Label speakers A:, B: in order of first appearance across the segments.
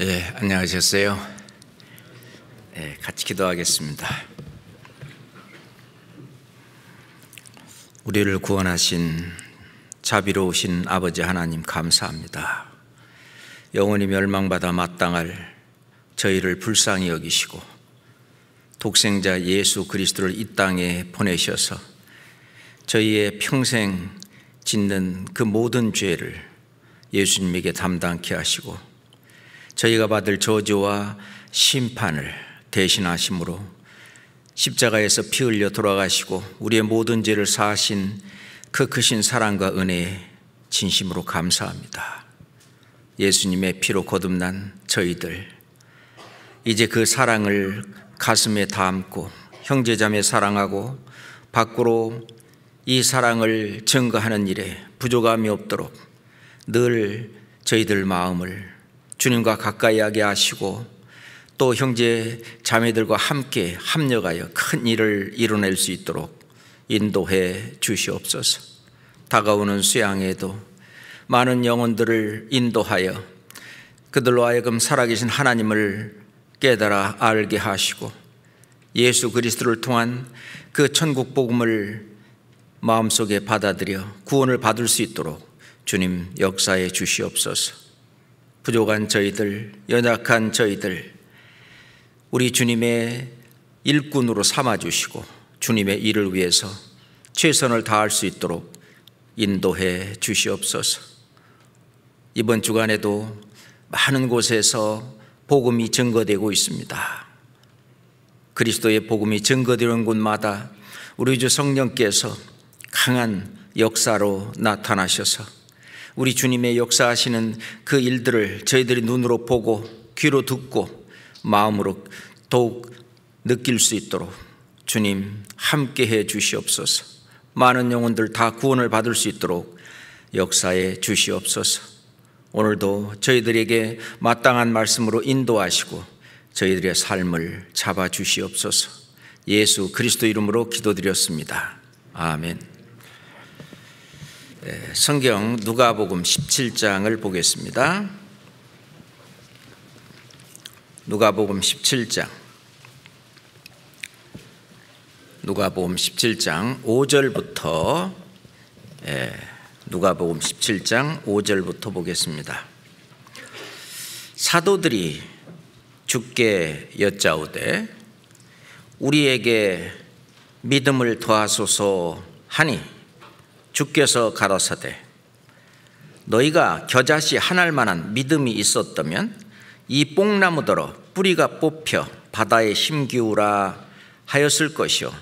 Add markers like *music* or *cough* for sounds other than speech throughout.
A: 예, 안녕하셨어요. 예, 같이 기도하겠습니다. 우리를 구원하신 자비로우신 아버지 하나님 감사합니다. 영원히 멸망받아 마땅할 저희를 불쌍히 여기시고 독생자 예수 그리스도를 이 땅에 보내셔서 저희의 평생 짓는 그 모든 죄를 예수님에게 담당케 하시고 저희가 받을 저주와 심판을 대신하심으로 십자가에서 피 흘려 돌아가시고 우리의 모든 죄를 사하신 그 크신 사랑과 은혜에 진심으로 감사합니다. 예수님의 피로 거듭난 저희들 이제 그 사랑을 가슴에 담고 형제자매 사랑하고 밖으로 이 사랑을 증거하는 일에 부족함이 없도록 늘 저희들 마음을 주님과 가까이 하게 하시고 또 형제 자매들과 함께 합력하여 큰 일을 이뤄낼 수 있도록 인도해 주시옵소서. 다가오는 수양에도 많은 영혼들을 인도하여 그들로 하여금 살아계신 하나님을 깨달아 알게 하시고 예수 그리스도를 통한 그 천국 복음을 마음속에 받아들여 구원을 받을 수 있도록 주님 역사해 주시옵소서. 부족한 저희들, 연약한 저희들, 우리 주님의 일꾼으로 삼아주시고 주님의 일을 위해서 최선을 다할 수 있도록 인도해 주시옵소서. 이번 주간에도 많은 곳에서 복음이 증거되고 있습니다. 그리스도의 복음이 증거되는 곳마다 우리 주 성령께서 강한 역사로 나타나셔서 우리 주님의 역사하시는 그 일들을 저희들이 눈으로 보고 귀로 듣고 마음으로 더욱 느낄 수 있도록 주님 함께 해 주시옵소서. 많은 영혼들 다 구원을 받을 수 있도록 역사해 주시옵소서. 오늘도 저희들에게 마땅한 말씀으로 인도하시고 저희들의 삶을 잡아 주시옵소서. 예수 그리스도 이름으로 기도드렸습니다. 아멘. 네, 성경 누가복음 17장을 보겠습니다. 누가복음 17장 누가복음 17장 5절부터 예, 누가복음 17장 5절부터 보겠습니다. 사도들이 죽게 여짜오되 우리에게 믿음을 더하소서 하니 주께서 가라사대 너희가 겨자씨 하나할 만한 믿음이 있었다면 이 뽕나무더러 뿌리가 뽑혀 바다에 심기우라 하였을 것이요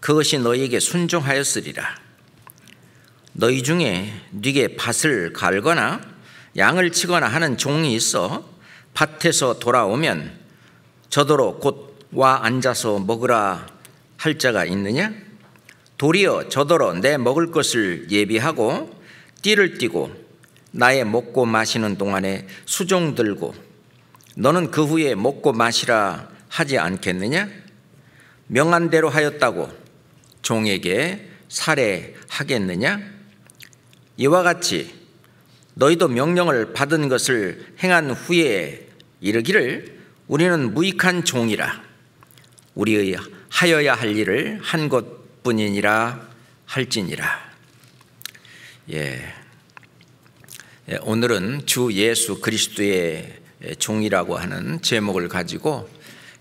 A: 그것이 너희에게 순종하였으리라 너희 중에 네게 밭을 갈거나 양을 치거나 하는 종이 있어 밭에서 돌아오면 저더러 곧 와 앉아서 먹으라 할 자가 있느냐? 도리어 저더러 내 먹을 것을 예비하고 띠를 띠고 나의 먹고 마시는 동안에 수종 들고 너는 그 후에 먹고 마시라 하지 않겠느냐? 명한 대로 하였다고 종에게 살해하겠느냐? 이와 같이 너희도 명령을 받은 것을 행한 후에 이르기를 우리는 무익한 종이라 우리의 하여야 할 일을 한 것 뿐이니라 할지니라. 예. 예. 오늘은 주 예수 그리스도의 종이라고 하는 제목을 가지고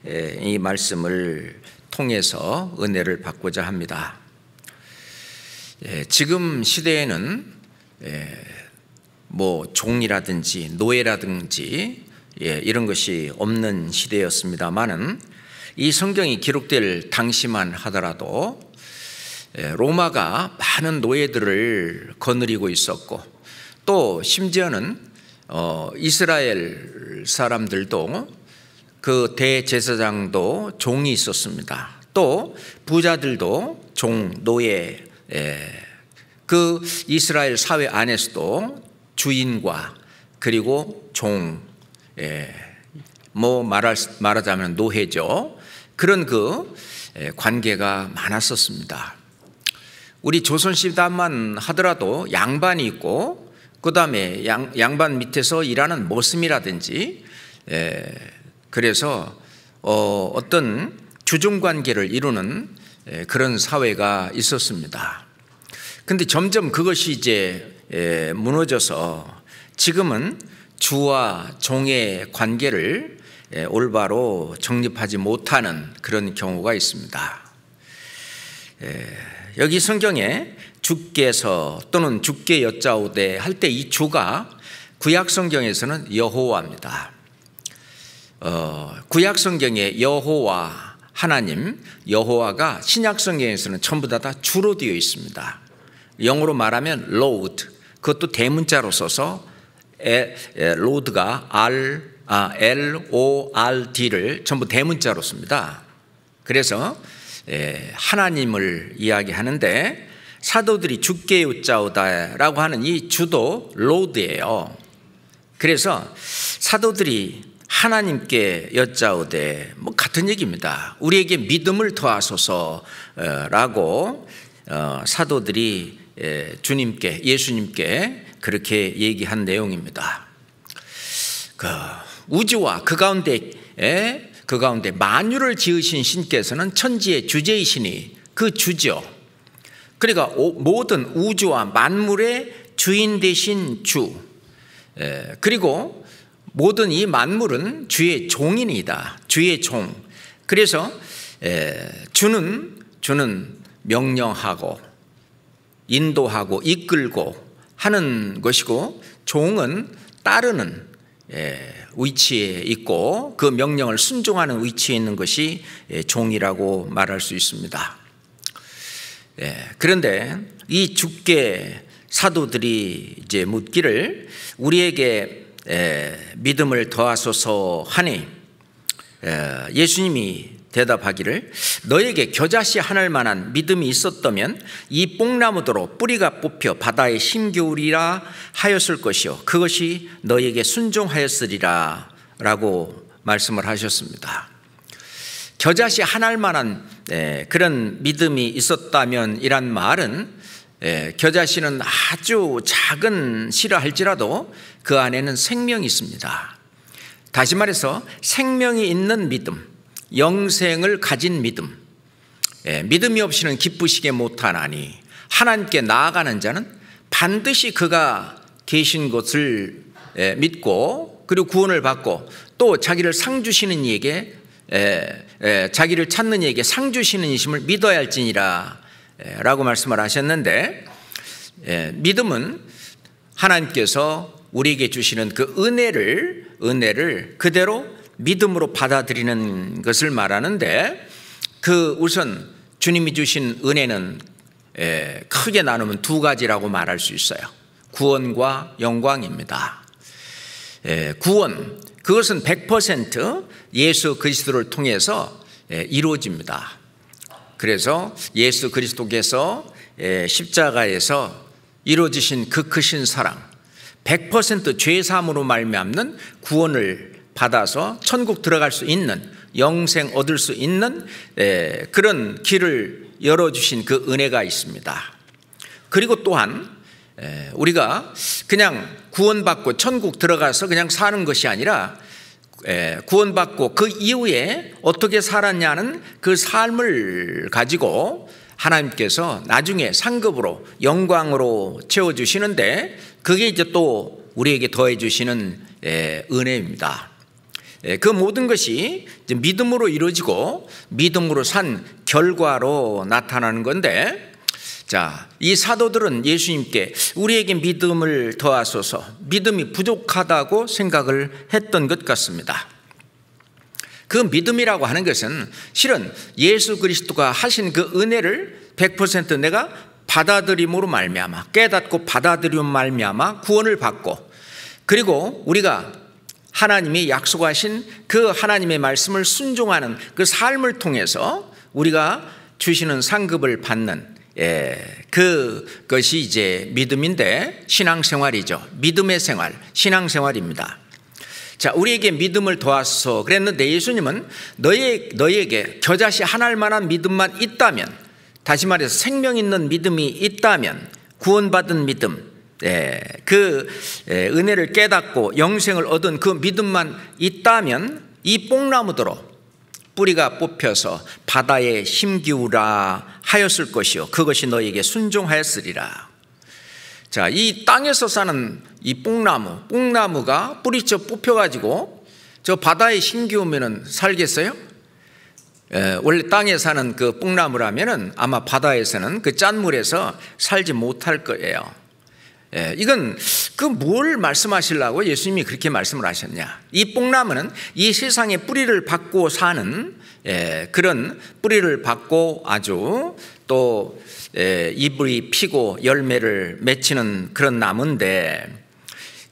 A: 예, 이 말씀을 통해서 은혜를 받고자 합니다. 예, 지금 시대에는 뭐 종이라든지 노예라든지 이런 것이 없는 시대였습니다만은 이 성경이 기록될 당시만 하더라도 예, 로마가 많은 노예들을 거느리고 있었고 또 심지어는 어, 이스라엘 사람들도 그 대제사장도 종이 있었습니다. 또 부자들도 종 노예 예, 그 이스라엘 사회 안에서도 주인과 그리고 종, 예, 뭐 말할, 말하자면 노예죠. 그런 그 관계가 많았었습니다. 우리 조선시대만 하더라도 양반이 있고 그 다음에 양, 양반 밑에서 일하는 모습이라든지 예, 그래서 어, 어떤 주종 관계를 이루는 예, 그런 사회가 있었습니다. 근데 점점 그것이 이제 예, 무너져서 지금은 주와 종의 관계를 예, 올바로 정립하지 못하는 그런 경우가 있습니다. 여기 성경에 주께서 또는 주께 여짜오되 할 때 이 주가 구약 성경에서는 여호와입니다. 어, 구약 성경에 여호와 하나님 여호와가 신약 성경에서는 전부 다, 다 주로 되어 있습니다. 영어로 말하면 Lord 그것도 대문자로 써서 Lord가 R 아, L O R D를 전부 대문자로 씁니다. 그래서 에, 하나님을 이야기하는데 사도들이 주께 여짜오다라고 하는 이 주도 Lord예요. 그래서 사도들이 하나님께 여짜오되 뭐 같은 얘기입니다. 우리에게 믿음을 더하소서라고 어, 사도들이 주님께 예수님께 그렇게 얘기한 내용입니다. 그 우주와 그 가운데 그 가운데 만유를 지으신 신께서는 천지의 주제이시니 그 주죠. 그러니까 모든 우주와 만물의 주인 되신 주. 그리고 모든 이 만물은 주의 종인이다. 주의 종. 그래서 주는 주는 명령하고 인도하고 이끌고 하는 것이고 종은 따르는 위치에 있고 그 명령을 순종하는 위치에 있는 것이 종이라고 말할 수 있습니다. 그런데 이 주께 사도들이 이제 묻기를 우리에게 믿음을 더하소서 하니 예수님이 대답하기를 너에게 겨자씨 하늘 만한 믿음이 있었다면 이 뽕나무도로 뿌리가 뽑혀 바다에 심겨울이라 하였을 것이요 그것이 너에게 순종하였으리라 라고 말씀을 하셨습니다. 겨자씨 하늘 만한 그런 믿음이 있었다면 이란 말은 겨자씨는 아주 작은 씨라 할지라도 그 안에는 생명이 있습니다. 다시 말해서 생명이 있는 믿음 영생을 가진 믿음. 예, 믿음이 없이는 기쁘시게 못하나니 하나님께 나아가는 자는 반드시 그가 계신 것을 예, 믿고 그리고 구원을 받고 또 자기를 상 주시는 이에게 예, 예, 자기를 찾는 이에게 상 주시는 이심을 믿어야 할지니라 예, 라고 말씀을 하셨는데 예, 믿음은 하나님께서 우리에게 주시는 그 은혜를 은혜를 그대로 믿음으로 받아들이는 것을 말하는데 그 우선 주님이 주신 은혜는 크게 나누면 두 가지라고 말할 수 있어요. 구원과 영광입니다. 구원 그것은 100% 예수 그리스도를 통해서 이루어집니다. 그래서 예수 그리스도께서 십자가에서 이루어지신 그 크신 사랑 100% 죄사함으로 말미암는 구원을 받아서 천국 들어갈 수 있는 영생 얻을 수 있는 그런 길을 열어주신 그 은혜가 있습니다. 그리고 또한 우리가 그냥 구원받고 천국 들어가서 그냥 사는 것이 아니라 구원받고 그 이후에 어떻게 살았냐는 그 삶을 가지고 하나님께서 나중에 상급으로 영광으로 채워주시는데 그게 이제 또 우리에게 더해주시는 은혜입니다. 예, 그 모든 것이 믿음으로 이루어지고 믿음으로 산 결과로 나타나는 건데 자, 이 사도들은 예수님께 우리에게 믿음을 더하소서 믿음이 부족하다고 생각을 했던 것 같습니다. 그 믿음이라고 하는 것은 실은 예수 그리스도가 하신 그 은혜를 100% 내가 받아들임으로 말미암아 깨닫고 받아들임 말미암아 구원을 받고 그리고 우리가 하나님이 약속하신 그 하나님의 말씀을 순종하는 그 삶을 통해서 우리가 주시는 상급을 받는 예, 그것이 이제 믿음인데 신앙생활이죠. 믿음의 생활, 신앙생활입니다. 자, 우리에게 믿음을 도와서 그랬는데 예수님은 너희, 너희에게 겨자씨 하나일 만한 믿음만 있다면, 다시 말해서 생명 있는 믿음이 있다면, 구원받은 믿음, 예, 그 예, 은혜를 깨닫고 영생을 얻은 그 믿음만 있다면 이 뽕나무더러 뿌리가 뽑혀서 바다에 힘기우라 하였을 것이요 그것이 너에게 순종하였으리라. 자, 이 땅에서 사는 이 뽕나무, 뽕나무가 뿌리쳐 뽑혀가지고 저 바다에 힘기우면은 살겠어요? 예, 원래 땅에 사는 그 뽕나무라면은 아마 바다에서는 그 짠물에서 살지 못할 거예요. 예, 이건 그 뭘 말씀하시려고 예수님이 그렇게 말씀을 하셨냐? 이 뽕나무는 이 세상에 뿌리를 받고 사는 예, 그런 뿌리를 받고 아주 또 예, 이불이 피고 열매를 맺히는 그런 나무인데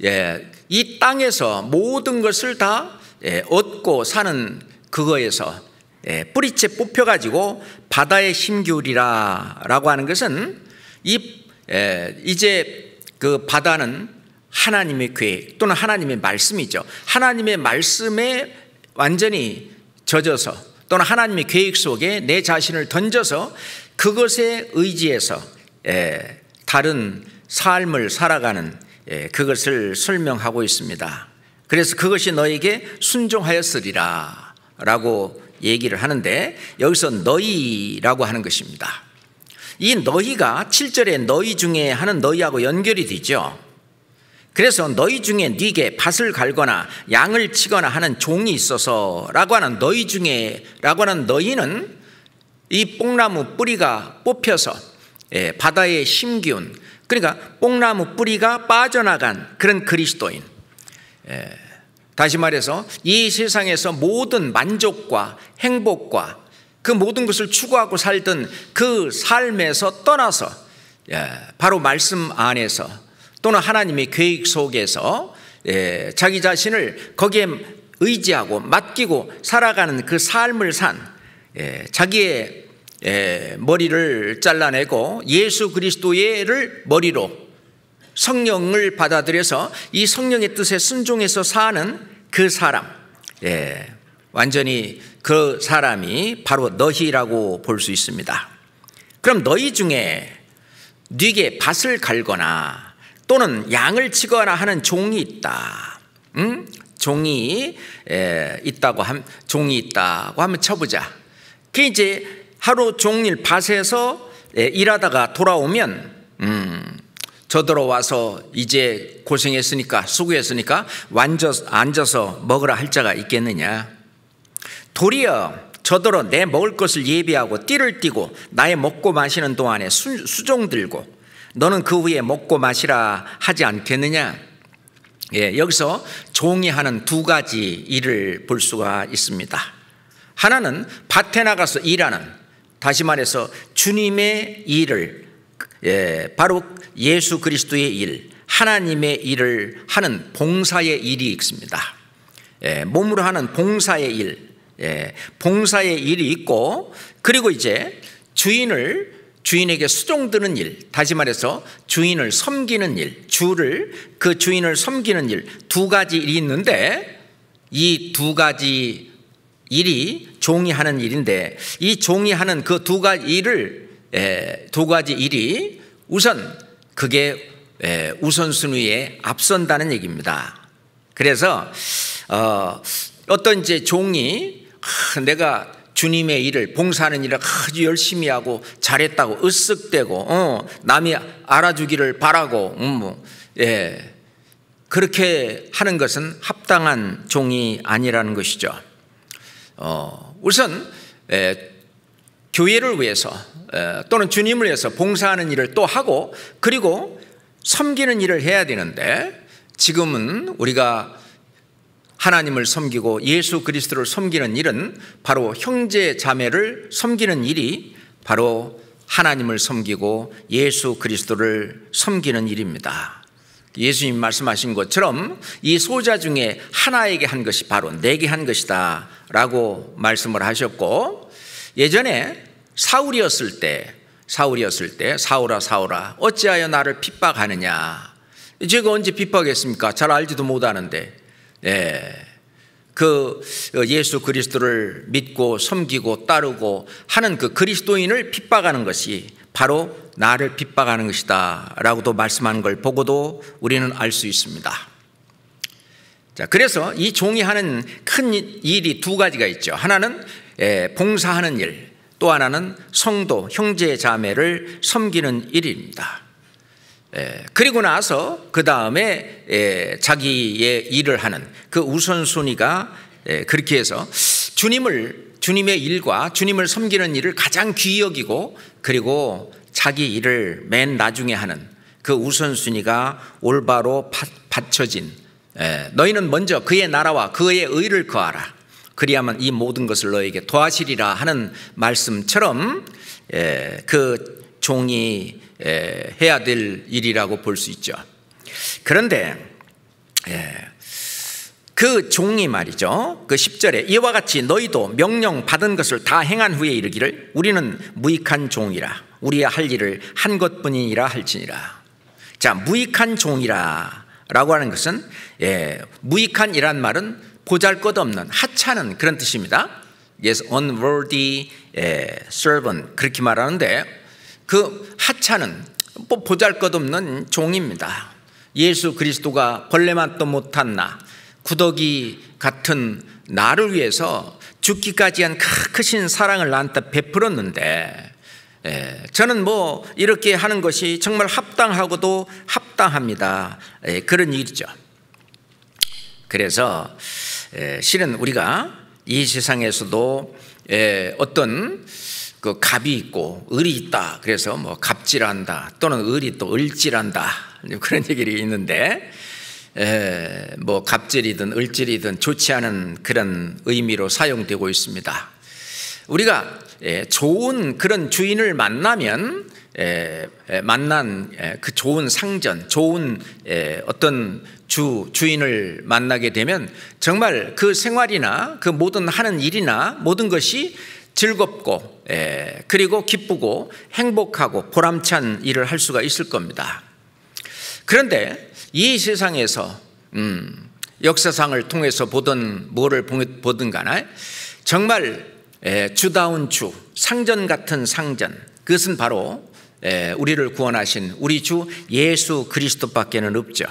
A: 예, 이 땅에서 모든 것을 다 예, 얻고 사는 그거에서 예, 뿌리채 뽑혀가지고 바다의 심기울이라라고 하는 것은 이 예, 이제 그 바다는 하나님의 계획 또는 하나님의 말씀이죠. 하나님의 말씀에 완전히 젖어서 또는 하나님의 계획 속에 내 자신을 던져서 그것에 의지해서 예, 다른 삶을 살아가는 예, 그것을 설명하고 있습니다. 그래서 그것이 너에게 순종하였으리라 라고 얘기를 하는데 여기서 너희라고 하는 것입니다. 이 너희가 7절에 너희 중에 하는 너희하고 연결이 되죠. 그래서 너희 중에 네게 밭을 갈거나 양을 치거나 하는 종이 있어서라고 하는 너희 중에라고 하는 너희는 이 뽕나무 뿌리가 뽑혀서 예, 바다에 심기운 그러니까 뽕나무 뿌리가 빠져나간 그런 그리스도인 예, 다시 말해서 이 세상에서 모든 만족과 행복과 그 모든 것을 추구하고 살던 그 삶에서 떠나서 예, 바로 말씀 안에서 또는 하나님의 계획 속에서 예, 자기 자신을 거기에 의지하고 맡기고 살아가는 그 삶을 산 예, 자기의 머리를 잘라내고 예수 그리스도의를 머리로 성령을 받아들여서 이 성령의 뜻에 순종해서 사는 그 사람, 예, 완전히 그 사람이 바로 너희라고 볼 수 있습니다. 그럼 너희 중에 네게 밭을 갈거나 또는 양을 치거나 하는 종이 있다. 응? 종이 에, 있다고 함 종이 있다고 한번 쳐보자. 그 이제 하루 종일 밭에서 에, 일하다가 돌아오면 음, 저들어 와서 이제 고생했으니까 수고했으니까 완저 앉아서 먹으라 할 자가 있겠느냐? 도리어 저더러 내 먹을 것을 예비하고 띠를 띠고 나의 먹고 마시는 동안에 수, 수종 들고 너는 그 후에 먹고 마시라 하지 않겠느냐? 예, 여기서 종이 하는 두 가지 일을 볼 수가 있습니다. 하나는 밭에 나가서 일하는 다시 말해서 주님의 일을 예, 바로 예수 그리스도의 일, 하나님의 일을 하는 봉사의 일이 있습니다. 예, 몸으로 하는 봉사의 일, 예, 봉사의 일이 있고, 그리고 이제 주인을 주인에게 수종드는 일, 다시 말해서 주인을 섬기는 일, 주를 그 주인을 섬기는 일 두 가지 일이 있는데 이 두 가지 일이 종이 하는 일인데 이 종이 하는 그 두 가지 일을 예, 두 가지 일이 우선 그게 예, 우선순위에 앞선다는 얘기입니다. 그래서 어, 어떤 이제 종이 내가 주님의 일을 봉사하는 일을 아주 열심히 하고 잘했다고 으쓱대고 어, 남이 알아주기를 바라고 음, 뭐, 예, 그렇게 하는 것은 합당한 종이 아니라는 것이죠. 어, 우선 예, 교회를 위해서 또는 주님을 위해서 봉사하는 일을 또 하고 그리고 섬기는 일을 해야 되는데 지금은 우리가 하나님을 섬기고 예수 그리스도를 섬기는 일은 바로 형제 자매를 섬기는 일이 바로 하나님을 섬기고 예수 그리스도를 섬기는 일입니다. 예수님 말씀하신 것처럼 이 소자 중에 하나에게 한 것이 바로 내게 한 것이다 라고 말씀을 하셨고 예전에 사울이었을 때 사울이었을 때 사울아 사울아 어찌하여 나를 핍박하느냐 제가 언제 핍박했습니까? 잘 알지도 못하는데 네. 그 예수 그리스도를 믿고 섬기고 따르고 하는 그 그리스도인을 핍박하는 것이 바로 나를 핍박하는 것이다 라고도 말씀하는 걸 보고도 우리는 알 수 있습니다. 자, 그래서 이 종이 하는 큰 일이 두 가지가 있죠. 하나는 예, 봉사하는 일, 또 하나는 성도, 형제, 자매를 섬기는 일입니다. 예, 그리고 나서 그 다음에 예, 자기의 일을 하는 그 우선순위가 그렇게 해서 주님을 주님의 일과 주님을 섬기는 일을 가장 귀히 여기고 그리고 자기 일을 맨 나중에 하는 그 우선순위가 올바로 받쳐진 너희는 먼저 그의 나라와 그의 의를 거하라. 그리야만 이 모든 것을 너에게 도하시리라 하는 말씀처럼 그 종이 해야 될 일이라고 볼 수 있죠. 그런데 그 종이 말이죠. 그 10절에 이와 같이 너희도 명령 받은 것을 다 행한 후에 이르기를 우리는 무익한 종이라 우리의 할 일을 한 것뿐이라 할지니라. 자, 무익한 종이라 라고 하는 것은 예, 무익한이란 말은 보잘것없는 하찮은 그런 뜻입니다. Yes, unworthy servant 그렇게 말하는데 그 하찮은 뭐 보잘것없는 종입니다. 예수 그리스도가 벌레 맛도 못한 나 구더기 같은 나를 위해서 죽기까지 한 크신 사랑을 나한테 베풀었는데 예, 저는 뭐 이렇게 하는 것이 정말 합당하고도 합당합니다. 예, 그런 일이죠. 그래서 예, 실은 우리가 이 세상에서도 예, 어떤 그 갑이 있고 을이 있다. 그래서 뭐 갑질한다 또는 을이 또 을질한다 그런 얘기가 있는데 뭐 갑질이든 을질이든 좋지 않은 그런 의미로 사용되고 있습니다. 우리가 좋은 그런 주인을 만나면 만난 그 좋은 상전, 좋은 어떤 주 주인을 만나게 되면 정말 그 생활이나 그 모든 하는 일이나 모든 것이 즐겁고 그리고 기쁘고 행복하고 보람찬 일을 할 수가 있을 겁니다. 그런데 이 세상에서 음, 역사상을 통해서 보든 뭐를 보든 간에 정말 주다운 주, 상전 같은 상전, 그것은 바로 우리를 구원하신 우리 주 예수 그리스도밖에는 없죠.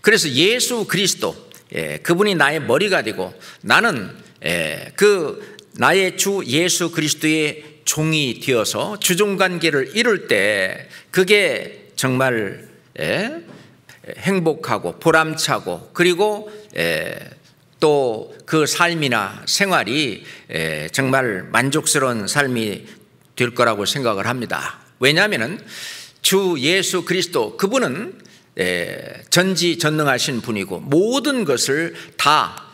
A: 그래서 예수 그리스도, 그분이 나의 머리가 되고 나는 그 나의 주 예수 그리스도의 종이 되어서 주종 관계를 이룰 때 그게 정말 행복하고 보람차고 그리고 또 그 삶이나 생활이 정말 만족스러운 삶이 될 거라고 생각을 합니다. 왜냐하면 주 예수 그리스도 그분은 전지전능하신 분이고 모든 것을 다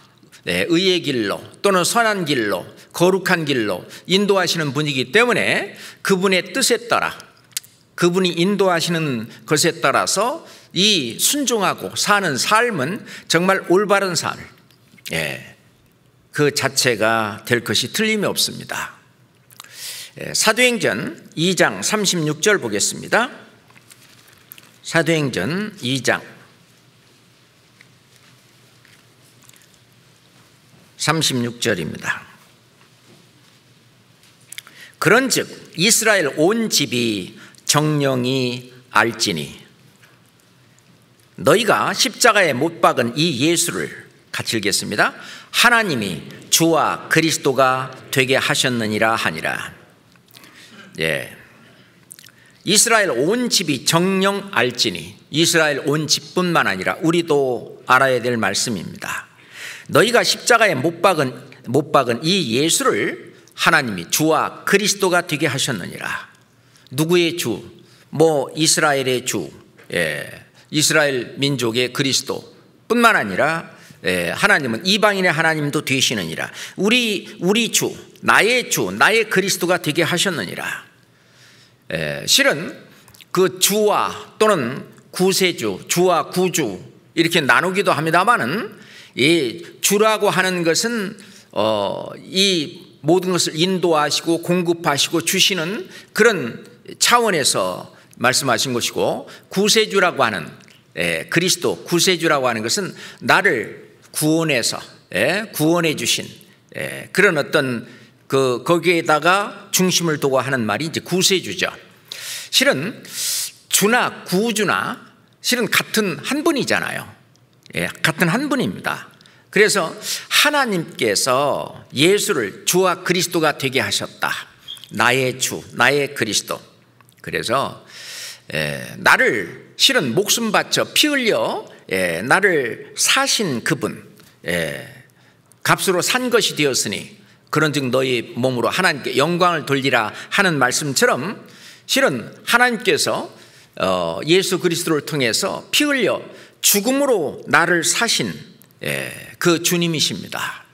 A: 의의 길로 또는 선한 길로 거룩한 길로 인도하시는 분이기 때문에 그분의 뜻에 따라 그분이 인도하시는 것에 따라서 이 순종하고 사는 삶은 정말 올바른 삶, 예, 그 자체가 될 것이 틀림이 없습니다. 예, 사도행전 2장 36절 보겠습니다. 사도행전 2장 36절입니다. 그런즉 이스라엘 온 집이 정령이 알지니 너희가 십자가에 못 박은 이 예수를 같이 읽겠습니다. 하나님이 주와 그리스도가 되게 하셨느니라 하니라. 예. 이스라엘 온 집이 정령 알지니 이스라엘 온 집뿐만 아니라 우리도 알아야 될 말씀입니다. 너희가 십자가에 못 박은 못 박은 이 예수를 하나님이 주와 그리스도가 되게 하셨느니라. 누구의 주? 뭐 이스라엘의 주. 예. 이스라엘 민족의 그리스도 뿐만 아니라 예, 하나님은 이방인의 하나님도 되시느니라. 우리 우리 주, 나의 주, 나의 그리스도가 되게 하셨느니라. 예, 실은 그 주와 또는 구세주, 주와 구주 이렇게 나누기도 합니다만은 이 주라고 하는 것은 어, 이 모든 것을 인도하시고 공급하시고 주시는 그런 차원에서 말씀하신 것이고 구세주라고 하는 예, 그리스도 구세주라고 하는 것은 나를 구원해서 예, 구원해 주신 예, 그런 어떤 그 거기에다가 중심을 두고 하는 말이 이제 구세주죠. 실은 주나 구주나 실은 같은 한 분이잖아요. 예, 같은 한 분입니다. 그래서 하나님께서 예수를 주와 그리스도가 되게 하셨다. 나의 주, 나의 그리스도. 그래서 예, 나를 실은 목숨 바쳐 피 흘려 예, 나를 사신 그분 예, 값으로 산 것이 되었으니 그런즉 너희 몸으로 하나님께 영광을 돌리라 하는 말씀처럼 실은 하나님께서 어, 예수 그리스도를 통해서 피 흘려 죽음으로 나를 사신 예, 그 주님이십니다.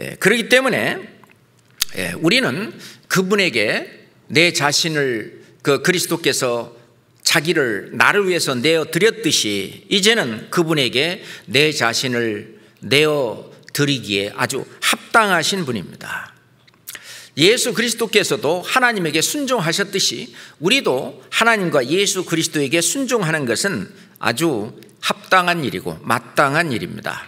A: 예, 그렇기 때문에 예, 우리는 그분에게 내 자신을 그 그리스도께서 자기를 나를 위해서 내어 드렸듯이 이제는 그분에게 내 자신을 내어 드리기에 아주 합당하신 분입니다. 예수 그리스도께서도 하나님에게 순종하셨듯이 우리도 하나님과 예수 그리스도에게 순종하는 것은 아주 합당한 일이고 마땅한 일입니다.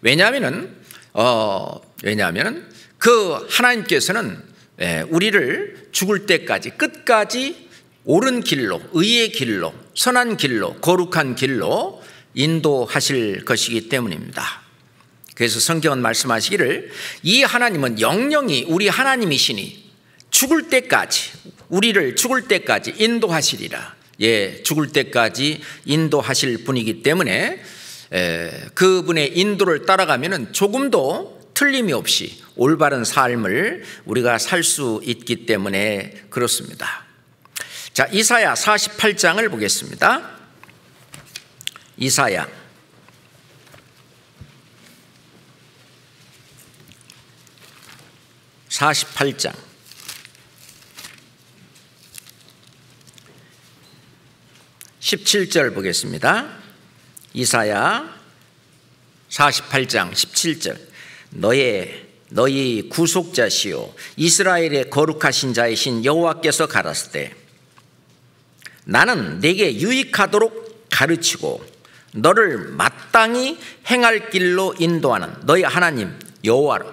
A: 왜냐하면은 어 왜냐하면은 그 하나님께서는 예, 우리를 죽을 때까지 끝까지 옳은 길로 의의 길로 선한 길로 거룩한 길로 인도하실 것이기 때문입니다. 그래서 성경은 말씀하시기를 이 하나님은 영영이 우리 하나님이시니 죽을 때까지 우리를 죽을 때까지 인도하시리라. 예, 죽을 때까지 인도하실 분이기 때문에 에, 그분의 인도를 따라가면은 조금도 틀림이 없이 올바른 삶을 우리가 살 수 있기 때문에 그렇습니다. 자, 이사야 48장을 보겠습니다. 이사야 48장 17절 보겠습니다. 이사야 48장 17절 너의 너희 구속자시요 이스라엘의 거룩하신 자이신 여호와께서 가라스 때 나는 내게 유익하도록 가르치고 너를 마땅히 행할 길로 인도하는 너희 하나님 여호와로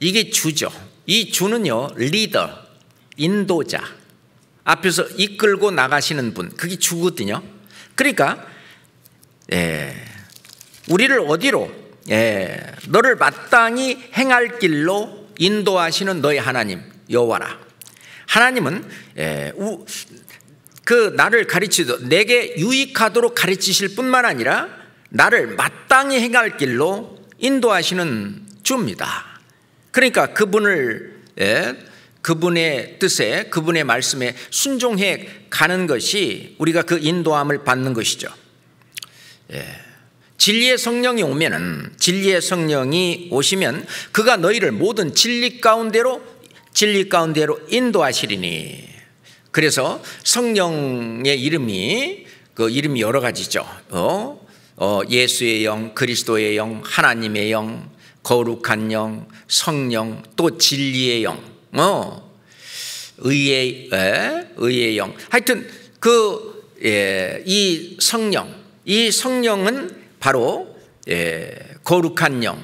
A: 이게 주죠. 이 주는요, 리더, 인도자. 앞에서 이끌고 나가시는 분, 그게 주거든요. 그러니까, 예, 우리를 어디로, 예, 너를 마땅히 행할 길로 인도하시는 너의 하나님, 여호와라. 하나님은, 예, 우, 그 나를 가르치도 내게 유익하도록 가르치실 뿐만 아니라 나를 마땅히 행할 길로 인도하시는 주입니다. 그러니까 그분을 예, 그분의 뜻에 그분의 말씀에 순종해 가는 것이 우리가 그 인도함을 받는 것이죠. 예. 진리의 성령이 오면은 진리의 성령이 오시면 그가 너희를 모든 진리 가운데로 진리 가운데로 인도하시리니. 그래서 성령의 이름이 그 이름이 여러 가지죠. 어? 어, 예수의 영, 그리스도의 영, 하나님의 영, 거룩한 영, 성령, 또 진리의 영, 어, 의의, 에? 의의 영. 하여튼 그, 예, 이 성령, 이 성령은 바로, 예, 거룩한 영.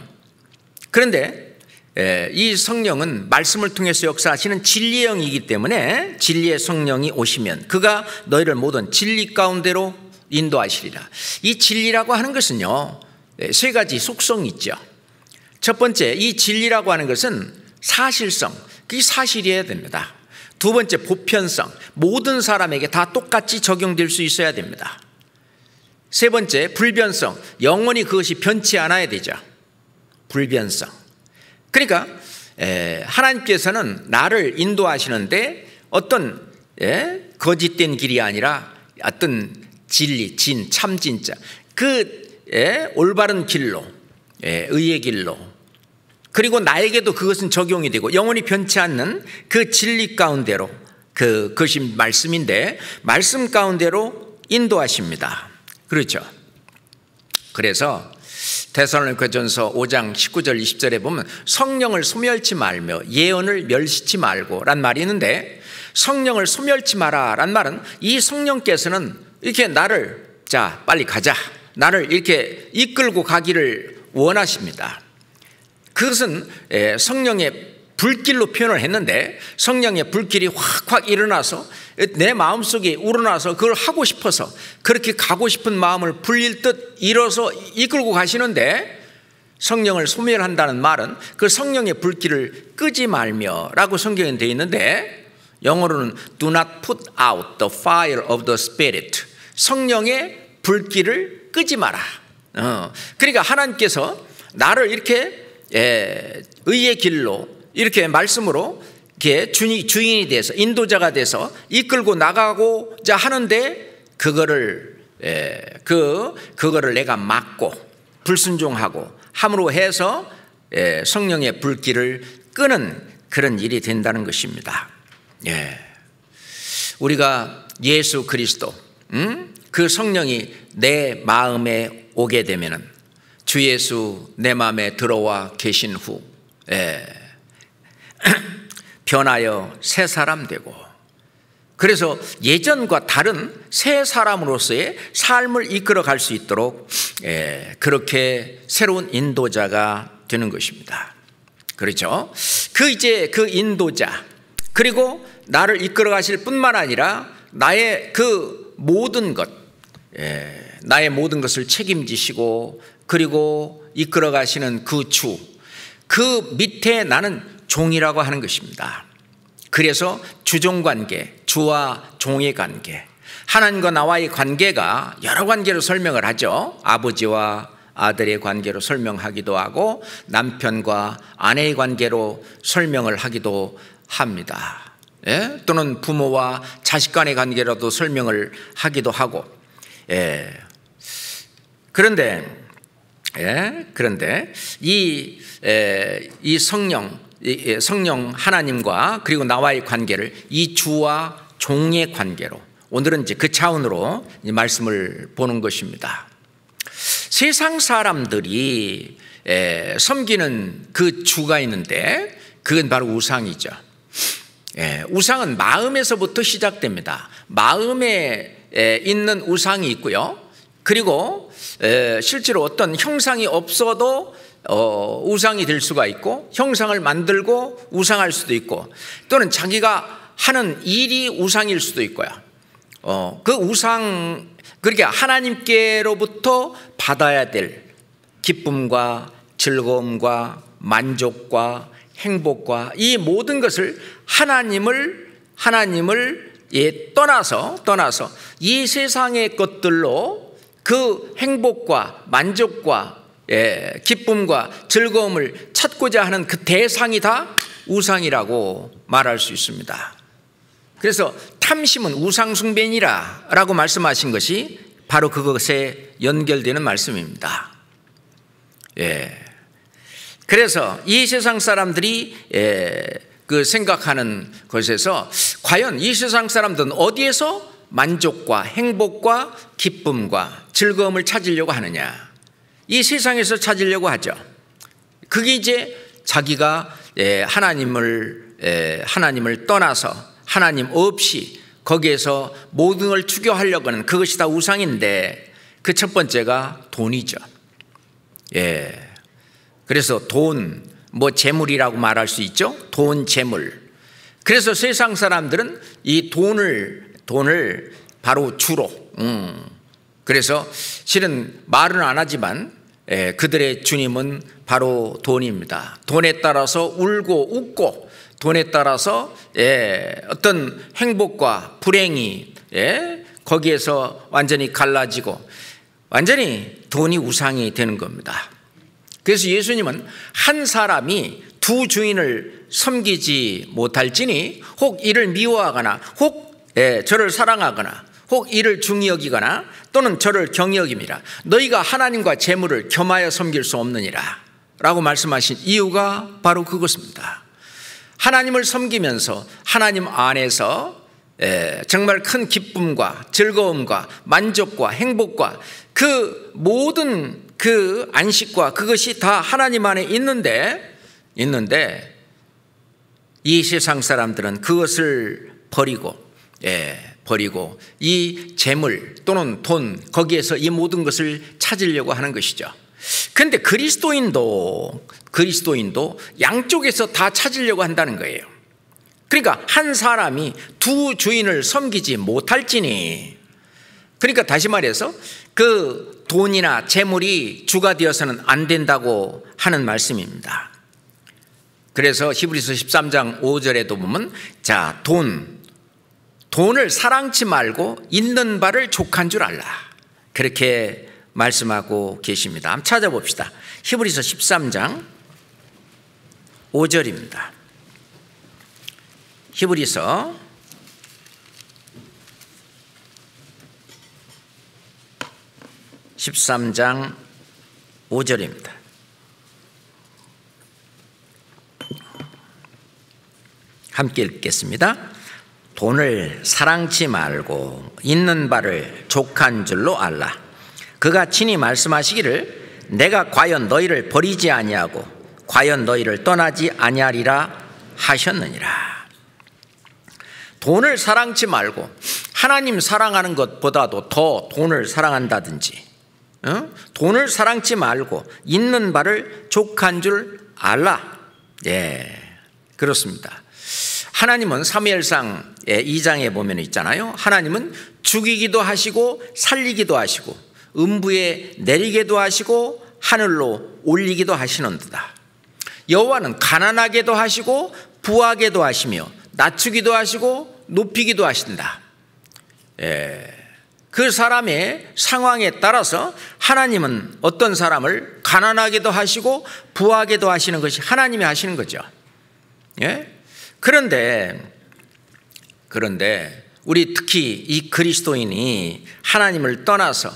A: 그런데, 예, 이 성령은 말씀을 통해서 역사하시는 진리의 영이기 때문에 진리의 성령이 오시면 그가 너희를 모든 진리 가운데로 인도하시리라. 이 진리라고 하는 것은요, 예, 세 가지 속성이 있죠. 첫 번째, 이 진리라고 하는 것은 사실성, 그게 사실이어야 됩니다. 두 번째, 보편성, 모든 사람에게 다 똑같이 적용될 수 있어야 됩니다. 세 번째, 불변성, 영원히 그것이 변치 않아야 되죠. 불변성. 그러니까 하나님께서는 나를 인도하시는데 어떤 거짓된 길이 아니라 어떤 진리, 진, 참 진짜 그 올바른 길로 의의 길로 그리고 나에게도 그것은 적용이 되고 영원히 변치 않는 그 진리 가운데로 그 그것이 말씀인데 말씀 가운데로 인도하십니다. 그렇죠. 그래서 대살로니전서 5장 19절 20절에 보면 성령을 소멸치 말며 예언을 멸시치 말고란 말이 있는데 성령을 소멸치 마라란 말은 이 성령께서는 이렇게 나를 자 빨리 가자 나를 이렇게 이끌고 가기를 원하십니다. 그것은 성령의 불길로 표현을 했는데 성령의 불길이 확확 일어나서 내 마음속에 우러나서 그걸 하고 싶어서 그렇게 가고 싶은 마음을 불릴 듯 일어서 이끌고 가시는데 성령을 소멸한다는 말은 그 성령의 불길을 끄지 말며 라고 성경에 되어 있는데 영어로는 do not put out the fire of the spirit 성령의 불길을 끄지 마라. 어, 그러니까 하나님께서 나를 이렇게 예, 의의 길로 이렇게 말씀으로 이렇게 주인이 돼서 인도자가 돼서 이끌고 나가고자 하는데 그거를 예, 그 그거를 내가 막고 불순종하고 함으로 해서 예, 성령의 불길을 끄는 그런 일이 된다는 것입니다. 예. 우리가 예수 그리스도, 음? 그 성령이 내 마음에 오게 되면은 주 예수 내 마음에 들어와 계신 후, 예. *clears throat* 변하여 새 사람 되고, 그래서 예전과 다른 새 사람으로서의 삶을 이끌어 갈 수 있도록 예, 그렇게 새로운 인도자가 되는 것입니다. 그렇죠? 그 이제 그 인도자 그리고 나를 이끌어 가실 뿐만 아니라 나의 그 모든 것, 예, 나의 모든 것을 책임지시고 그리고 이끌어 가시는 그 주, 그 밑에 나는 종이라고 하는 것입니다. 그래서 주종 관계, 주와 종의 관계, 하나님과 나와의 관계가 여러 관계로 설명을 하죠. 아버지와 아들의 관계로 설명하기도 하고 남편과 아내의 관계로 설명을 하기도 합니다. 예? 또는 부모와 자식 간의 관계로도 설명을 하기도 하고. 예. 그런데 예? 그런데 이, 에, 이 성령 성령 하나님과 그리고 나와의 관계를 이 주와 종의 관계로 오늘은 이제 그 차원으로 말씀을 보는 것입니다. 세상 사람들이 섬기는 그 주가 있는데 그건 바로 우상이죠. 우상은 마음에서부터 시작됩니다. 마음에 있는 우상이 있고요. 그리고 실제로 어떤 형상이 없어도 어, 우상이 될 수가 있고 형상을 만들고 우상할 수도 있고 또는 자기가 하는 일이 우상일 수도 있고요. 어, 그 우상 그러니까 하나님께로부터 받아야 될 기쁨과 즐거움과 만족과 행복과 이 모든 것을 하나님을 하나님을 예, 떠나서 떠나서 이 세상의 것들로 그 행복과 만족과 예, 기쁨과 즐거움을 찾고자 하는 그 대상이 다 우상이라고 말할 수 있습니다. 그래서 탐심은 우상숭배니라 라고 말씀하신 것이 바로 그것에 연결되는 말씀입니다. 예. 그래서 이 세상 사람들이 예, 그 생각하는 것에서 과연 이 세상 사람들은 어디에서 만족과 행복과 기쁨과 즐거움을 찾으려고 하느냐? 이 세상에서 찾으려고 하죠. 그게 이제 자기가 예, 하나님을 예, 하나님을 떠나서 하나님 없이 거기에서 모든 걸 추교하려고 하는 그것이 다 우상인데 그 첫 번째가 돈이죠. 예. 그래서 돈, 뭐 재물이라고 말할 수 있죠. 돈, 재물. 그래서 세상 사람들은 이 돈을 돈을 바로 주로. 음. 그래서 실은 말은 안 하지만 예, 그들의 주님은 바로 돈입니다. 돈에 따라서 울고 웃고 돈에 따라서 예, 어떤 행복과 불행이 예, 거기에서 완전히 갈라지고 완전히 돈이 우상이 되는 겁니다. 그래서 예수님은 한 사람이 두 주인을 섬기지 못할지니 혹 이를 미워하거나 혹 저를 사랑하거나 혹 이를 중히 여기거나 또는 저를 경히 여깁니다. 너희가 하나님과 재물을 겸하여 섬길 수 없느니라 라고 말씀하신 이유가 바로 그것입니다. 하나님을 섬기면서 하나님 안에서 정말 큰 기쁨과 즐거움과 만족과 행복과 그 모든 그 안식과 그것이 다 하나님 안에 있는데 있는데 이 세상 사람들은 그것을 버리고 예, 버리고 이 재물 또는 돈 거기에서 이 모든 것을 찾으려고 하는 것이죠. 근데 그리스도인도 그리스도인도 양쪽에서 다 찾으려고 한다는 거예요. 그러니까 한 사람이 두 주인을 섬기지 못할지니 그러니까 다시 말해서 그 돈이나 재물이 주가 되어서는 안 된다고 하는 말씀입니다. 그래서 히브리서 13장 5절에도 보면 자, 돈 돈을 사랑치 말고 있는 바를 족한 줄 알라. 그렇게 말씀하고 계십니다. 한번 찾아봅시다. 히브리서 13장 5절입니다. 히브리서 13장 5절입니다. 함께 읽겠습니다. 돈을 사랑치 말고 있는 바를 족한 줄로 알라. 그가 친히 말씀하시기를 내가 과연 너희를 버리지 아니하고 과연 너희를 떠나지 아니하리라 하셨느니라. 돈을 사랑치 말고 하나님 사랑하는 것보다도 더 돈을 사랑한다든지 어? 돈을 사랑치 말고 있는 바를 족한 줄 알라. 예, 그렇습니다. 하나님은 사무엘상 2장에 보면 있잖아요. 하나님은 죽이기도 하시고 살리기도 하시고 음부에 내리게도 하시고 하늘로 올리기도 하시는도다. 여호와는 가난하게도 하시고 부하게도 하시며 낮추기도 하시고 높이기도 하신다. 예. 그 사람의 상황에 따라서 하나님은 어떤 사람을 가난하게도 하시고 부하게도 하시는 것이 하나님이 하시는 거죠. 예? 그런데 그런데 우리 특히 이 그리스도인이 하나님을 떠나서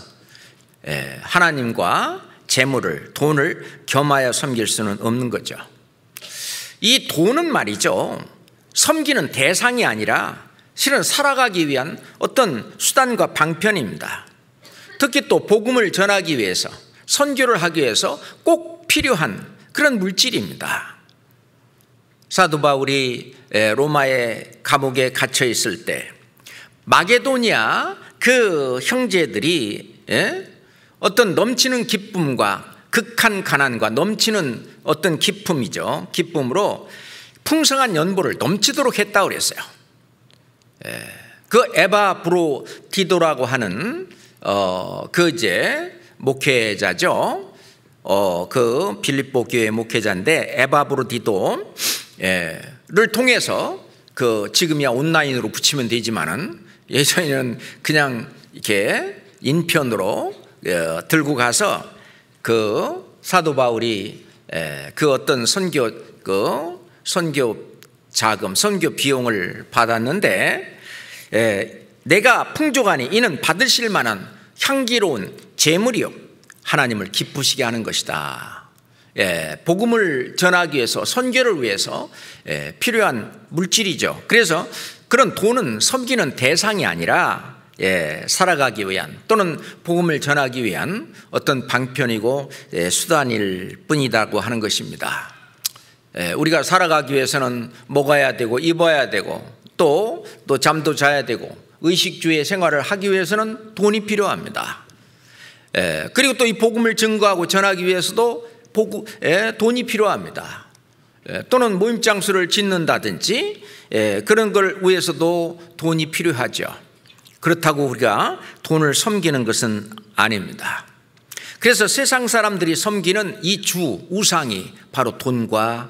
A: 예, 하나님과 재물을 돈을 겸하여 섬길 수는 없는 거죠. 이 돈은 말이죠. 섬기는 대상이 아니라 실은 살아가기 위한 어떤 수단과 방편입니다. 특히 또 복음을 전하기 위해서 선교를 하기 위해서 꼭 필요한 그런 물질입니다. 사도 바울이 로마의 감옥에 갇혀 있을 때 마게도니아 그 형제들이 어떤 넘치는 기쁨과 극한 가난과 넘치는 어떤 기쁨이죠. 기쁨으로 풍성한 연보를 넘치도록 했다 그랬어요. 그 에바 브로디도라고 하는 어, 그 이제 목회자죠. 어, 그 빌립보 교회 목회자인데 에바 브로디도 를 통해서 그 지금이야 온라인으로 붙이면 되지만은 예전에는 그냥 이렇게 인편으로 어, 들고 가서 그 사도 바울이 그 어떤 선교 그 선교 자금, 선교 비용을 받았는데 내가 풍족하니 이는 받으실 만한 향기로운 재물이요 하나님을 기쁘시게 하는 것이다. 예, 복음을 전하기 위해서 선교를 위해서 예, 필요한 물질이죠. 그래서 그런 돈은 섬기는 대상이 아니라 예, 살아가기 위한 또는 복음을 전하기 위한 어떤 방편이고 예, 수단일 뿐이라고 하는 것입니다. 예, 우리가 살아가기 위해서는 먹어야 되고 입어야 되고 또, 또 잠도 자야 되고 의식주의 생활을 하기 위해서는 돈이 필요합니다. 예, 그리고 또 이 복음을 증거하고 전하기 위해서도 복음, 예, 돈이 필요합니다. 또는 모임 장소를 짓는다든지 그런 걸 위해서도 돈이 필요하죠. 그렇다고 우리가 돈을 섬기는 것은 아닙니다. 그래서 세상 사람들이 섬기는 이 주 우상이 바로 돈과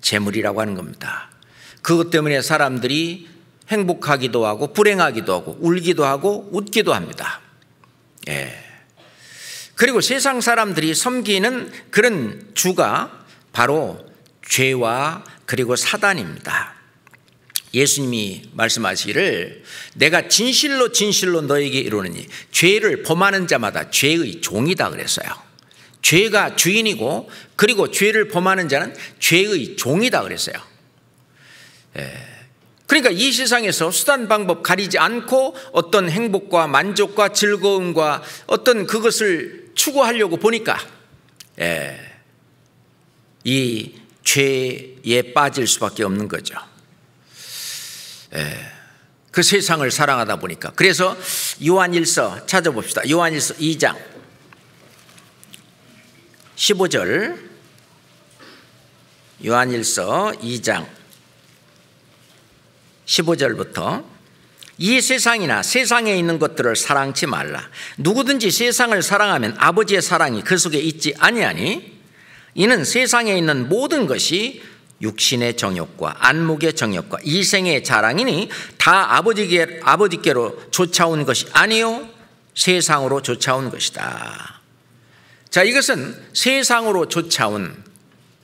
A: 재물이라고 하는 겁니다. 그것 때문에 사람들이 행복하기도 하고 불행하기도 하고 울기도 하고 웃기도 합니다. 예. 그리고 세상 사람들이 섬기는 그런 주가 바로 죄와 그리고 사단입니다. 예수님이 말씀하시기를 내가 진실로 진실로 너에게 이르노니 죄를 범하는 자마다 죄의 종이다 그랬어요. 죄가 주인이고 그리고 죄를 범하는 자는 죄의 종이다 그랬어요. 예. 그러니까 이 세상에서 수단 방법 가리지 않고 어떤 행복과 만족과 즐거움과 어떤 그것을 추구하려고 보니까 예. 이 죄에 빠질 수밖에 없는 거죠. 예. 그 세상을 사랑하다 보니까 그래서 요한일서 찾아봅시다. 요한일서 2장 15절 요한일서 2장 15절부터 이 세상이나 세상에 있는 것들을 사랑치 말라. 누구든지 세상을 사랑하면 아버지의 사랑이 그 속에 있지 아니하니 이는 세상에 있는 모든 것이 육신의 정욕과 안목의 정욕과 이생의 자랑이니 다 아버지께, 아버지께로 쫓아온 것이 아니요 세상으로 쫓아온 것이다. 자 이것은 세상으로 쫓아온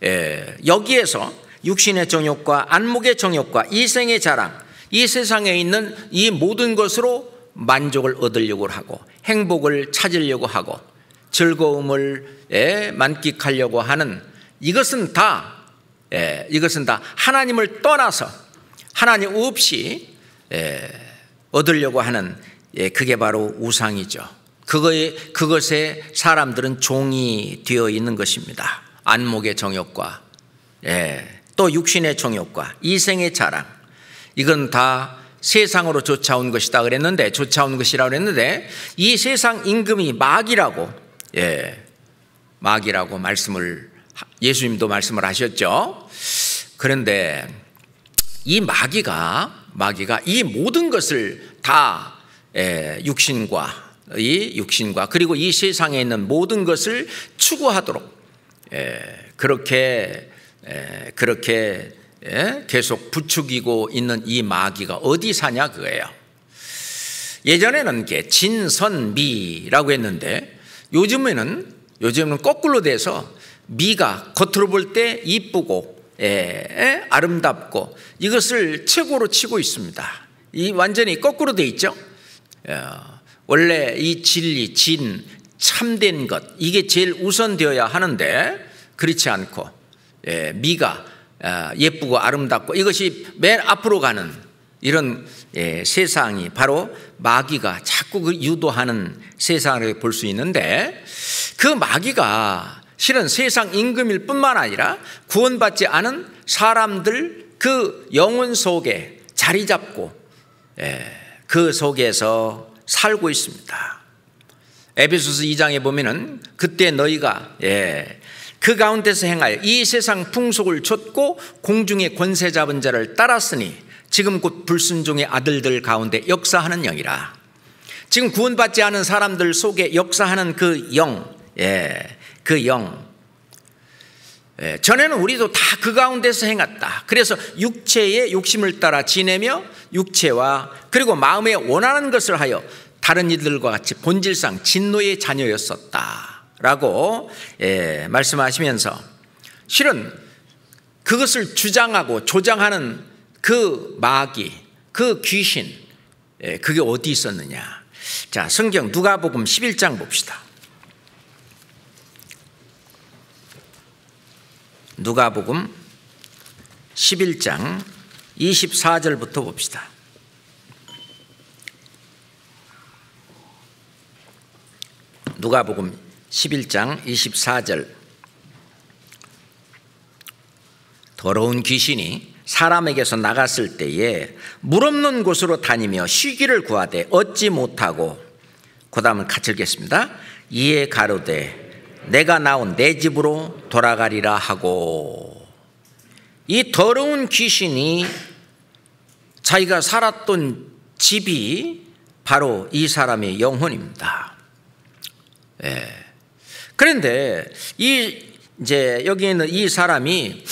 A: 예, 여기에서 육신의 정욕과 안목의 정욕과 이생의 자랑, 이 세상에 있는 이 모든 것으로 만족을 얻으려고 하고 행복을 찾으려고 하고 즐거움을 예, 만끽하려고 하는 이것은 다 예, 이것은 다 하나님을 떠나서 하나님 없이 얻으려고 하는 그게 바로 우상이죠. 그거에 그것에 사람들은 종이 되어 있는 것입니다. 안목의 정욕과 예, 또 육신의 정욕과 이생의 자랑 이건 다 세상으로 쫓아온 것이다 그랬는데 쫓아온 것이라 그랬는데 이 세상 임금이 마귀라고 예, 마귀라고 말씀을 예수님도 말씀을 하셨죠. 그런데 이 마귀가 마귀가 이 모든 것을 다 예, 육신과 이 육신과 그리고 이 세상에 있는 모든 것을 추구하도록 그렇게 그렇게 계속 부추기고 있는 이 마귀가 어디 사냐 그거예요. 예전에는 진선미라고 했는데 요즘에는 요즘은 거꾸로 돼서 미가 겉으로 볼 때 이쁘고 아름답고 이것을 최고로 치고 있습니다. 이 완전히 거꾸로 돼 있죠. 원래 이 진리, 진, 참된 것 이게 제일 우선되어야 하는데 그렇지 않고 예, 미가 아, 예쁘고 아름답고 이것이 맨 앞으로 가는 이런 예, 세상이 바로 마귀가 자꾸 그 유도하는 세상을 볼 수 있는데 그 마귀가 실은 세상 임금일 뿐만 아니라 구원받지 않은 사람들 그 영혼 속에 자리 잡고 예, 그 속에서 살고 있습니다. 에베소서 2장에 보면은 그때 너희가 예, 그 가운데서 행하여 이 세상 풍속을 좇고 공중의 권세 잡은 자를 따랐으니 지금 곧 불순종의 아들들 가운데 역사하는 영이라. 지금 구원받지 않은 사람들 속에 역사하는 그 영, 예, 그 영. 예, 전에는 우리도 다 그 가운데서 행했다. 그래서 육체의 욕심을 따라 지내며 육체와 그리고 마음에 원하는 것을 하여 다른 이들과 같이 본질상 진노의 자녀였었다 라고 예, 말씀하시면서 실은 그것을 주장하고 조장하는 그 마귀, 그 귀신, 예, 그게 어디 있었느냐? 자, 성경 누가복음 11장 봅시다. 누가복음 11장 24절부터 봅시다. 누가복음 11장 24절. 더러운 귀신이 사람에게서 나갔을 때에 물 없는 곳으로 다니며 쉬기를 구하되 얻지 못하고 그 다음을 같이 읽겠습니다. 이에 가로되 내가 나온 내 집으로 돌아가리라 하고. 이 더러운 귀신이 자기가 살았던 집이 바로 이 사람의 영혼입니다. 예. 그런데 이 이제 여기 있는 이 사람이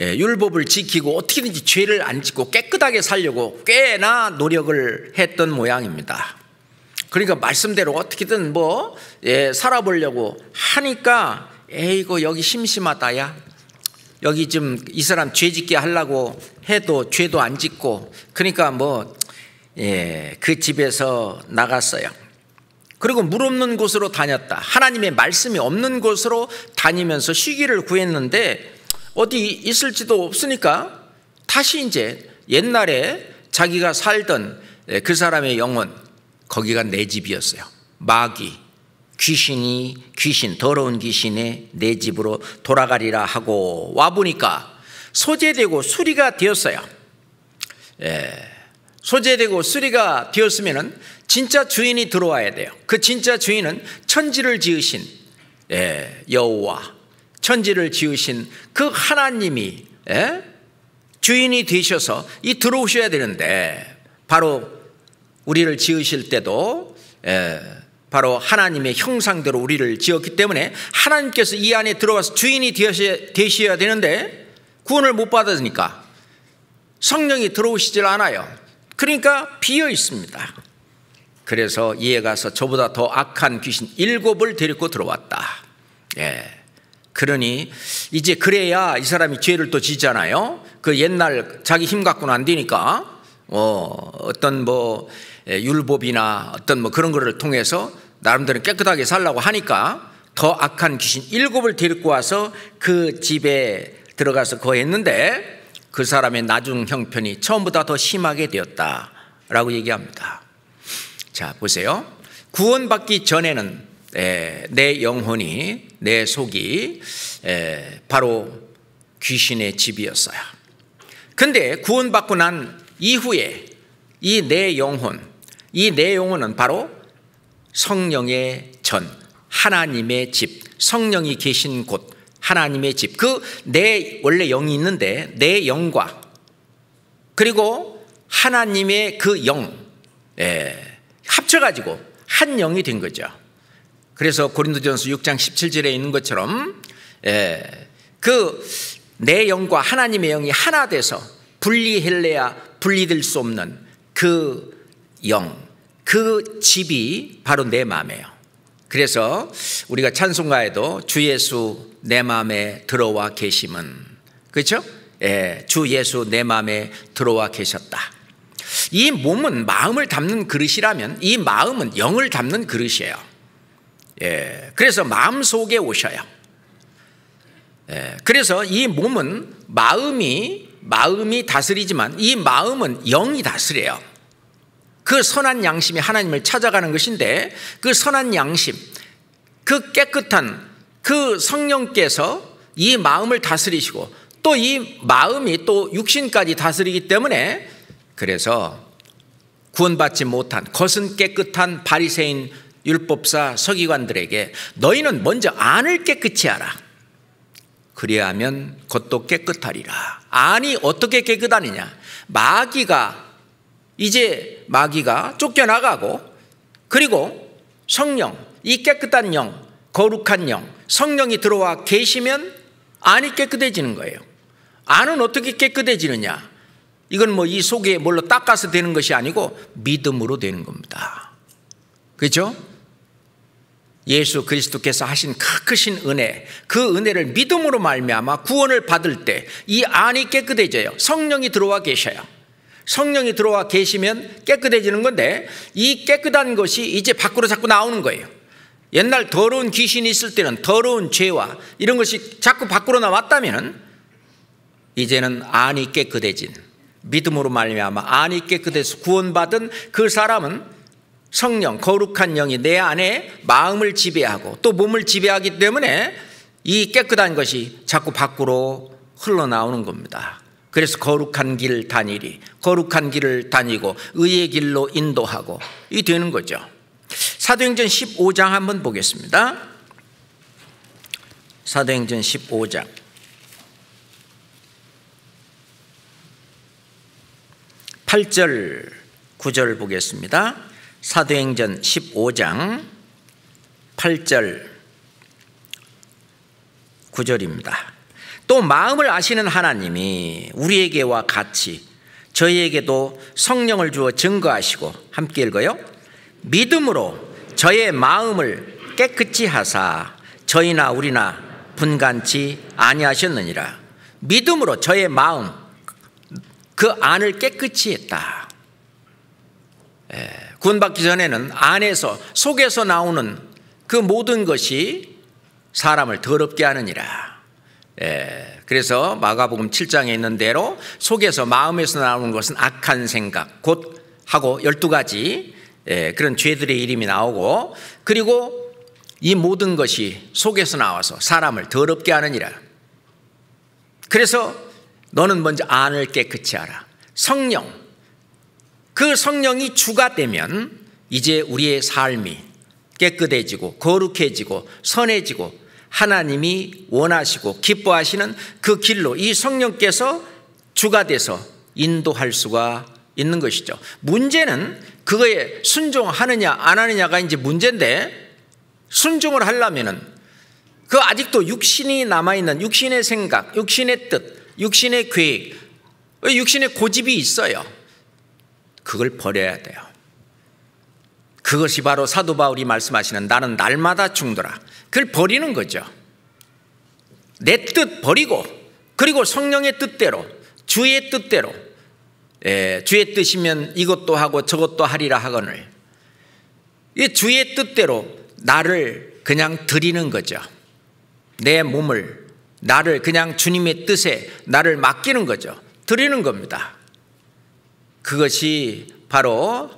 A: 예, 율법을 지키고 어떻게든지 죄를 안 짓고 깨끗하게 살려고 꽤나 노력을 했던 모양입니다. 그러니까 말씀대로 어떻게든 뭐 예, 살아보려고 하니까 에이고 여기 심심하다야. 여기 좀 이 사람 죄 짓게 하려고 해도 죄도 안 짓고 그러니까 뭐그 예, 그 집에서 나갔어요. 그리고 물 없는 곳으로 다녔다. 하나님의 말씀이 없는 곳으로 다니면서 쉬기를 구했는데 어디 있을지도 없으니까 다시 이제 옛날에 자기가 살던 그 사람의 영혼 거기가 내 집이었어요. 마귀, 귀신이 귀신 더러운 귀신의 내 집으로 돌아가리라 하고 와 보니까 소재되고 수리가 되었어요. 예. 소재되고 수리가 되었으면은 진짜 주인이 들어와야 돼요. 그 진짜 주인은 천지를 지으신 예, 여호와 천지를 지으신 그 하나님이 예? 주인이 되셔서 이 들어오셔야 되는데 바로 우리를 지으실 때도 예, 바로 하나님의 형상대로 우리를 지었기 때문에 하나님께서 이 안에 들어와서 주인이 되셔야 되는데 구원을 못 받으니까 성령이 들어오시질 않아요. 그러니까 비어 있습니다. 그래서 이에 가서 저보다 더 악한 귀신 일곱을 데리고 들어왔다. 예. 그러니 이제 그래야 이 사람이 죄를 또 지잖아요. 그 옛날 자기 힘 갖고는 안 되니까 어, 어떤 뭐 예, 율법이나 어떤 뭐 그런 거를 통해서 나름대로 깨끗하게 살라고 하니까 더 악한 귀신 일곱을 데리고 와서 그 집에 들어가서 거했는데 그 사람의 나중 형편이 처음보다 더 심하게 되었다라고 얘기합니다. 자, 보세요. 구원받기 전에는 내 영혼이, 내 속이 바로 귀신의 집이었어요. 근데 구원받고 난 이후에 이 내 영혼, 이 내 영혼은 바로 성령의 전, 하나님의 집, 성령이 계신 곳, 하나님의 집. 그 내 원래 영이 있는데 내 영과 그리고 하나님의 그 영, 예, 합쳐가지고 한 영이 된 거죠. 그래서 고린도전서 6장 17절에 있는 것처럼 예, 그 내 영과 하나님의 영이 하나 돼서 분리할래야 분리될 수 없는 그 영, 그 집이 바로 내 마음이에요. 그래서 우리가 찬송가에도 주 예수 내 마음에 들어와 계심은 그렇죠? 예, 주 예수 내 마음에 들어와 계셨다. 이 몸은 마음을 담는 그릇이라면 이 마음은 영을 담는 그릇이에요. 예, 그래서 마음 속에 오셔요. 예, 그래서 이 몸은 마음이 마음이 다스리지만 이 마음은 영이 다스려요. 그 선한 양심이 하나님을 찾아가는 것인데 그 선한 양심, 그 깨끗한 그 성령께서 이 마음을 다스리시고 또 이 마음이 또 육신까지 다스리기 때문에 그래서 구원받지 못한 것은 깨끗한 바리새인 율법사 서기관들에게 너희는 먼저 안을 깨끗이 하라. 그리하면 겉도 깨끗하리라. 안이 어떻게 깨끗하느냐? 마귀가 이제 마귀가 쫓겨나가고 그리고 성령, 이 깨끗한 영, 거룩한 영, 성령이 들어와 계시면 안이 깨끗해지는 거예요. 안은 어떻게 깨끗해지느냐? 이건 뭐 이 속에 뭘로 닦아서 되는 것이 아니고 믿음으로 되는 겁니다. 그렇죠? 예수 그리스도께서 하신 크신 은혜, 그 은혜를 믿음으로 말미암아 구원을 받을 때 이 안이 깨끗해져요. 성령이 들어와 계셔요. 성령이 들어와 계시면 깨끗해지는 건데 이 깨끗한 것이 이제 밖으로 자꾸 나오는 거예요. 옛날 더러운 귀신이 있을 때는 더러운 죄와 이런 것이 자꾸 밖으로 나왔다면 이제는 안이 깨끗해진 믿음으로 말미암아 안이 깨끗해서 구원받은 그 사람은 성령 거룩한 영이 내 안에 마음을 지배하고 또 몸을 지배하기 때문에 이 깨끗한 것이 자꾸 밖으로 흘러나오는 겁니다. 그래서 거룩한 길 다니리, 거룩한 길을 다니고 의의 길로 인도하고 이 되는 거죠. 사도행전 15장 한번 보겠습니다. 사도행전 15장. 8절, 9절 보겠습니다. 사도행전 15장 8절, 9절입니다. 또 마음을 아시는 하나님이 우리에게와 같이 저희에게도 성령을 주어 증거하시고 함께 읽어요. 믿음으로 저의 마음을 깨끗이 하사 저희나 우리나 분간치 아니하셨느니라. 믿음으로 저의 마음 그 안을 깨끗이 했다. 예, 구원받기 전에는 안에서 속에서 나오는 그 모든 것이 사람을 더럽게 하느니라. 예, 그래서 마가복음 7장에 있는 대로 속에서 마음에서 나오는 것은 악한 생각 곧 하고 12가지 예, 그런 죄들의 이름이 나오고 그리고 이 모든 것이 속에서 나와서 사람을 더럽게 하느니라. 그래서 너는 먼저 안을 깨끗이 하라. 성령. 그 성령이 주가 되면 이제 우리의 삶이 깨끗해지고 거룩해지고 선해지고 하나님이 원하시고 기뻐하시는 그 길로 이 성령께서 주가 돼서 인도할 수가 있는 것이죠. 문제는 그거에 순종하느냐 안 하느냐가 이제 문제인데 순종을 하려면은 그 아직도 육신이 남아 있는 육신의 생각, 육신의 뜻, 육신의 계획, 육신의 고집이 있어요. 그걸 버려야 돼요. 그것이 바로 사도 바울이 말씀하시는 나는 날마다 죽노라. 그걸 버리는 거죠. 내 뜻 버리고 그리고 성령의 뜻대로 주의 뜻대로 예, 주의 뜻이면 이것도 하고 저것도 하리라 하거늘 이 주의 뜻대로 나를 그냥 드리는 거죠. 내 몸을 나를 그냥 주님의 뜻에 나를 맡기는 거죠. 드리는 겁니다. 그것이 바로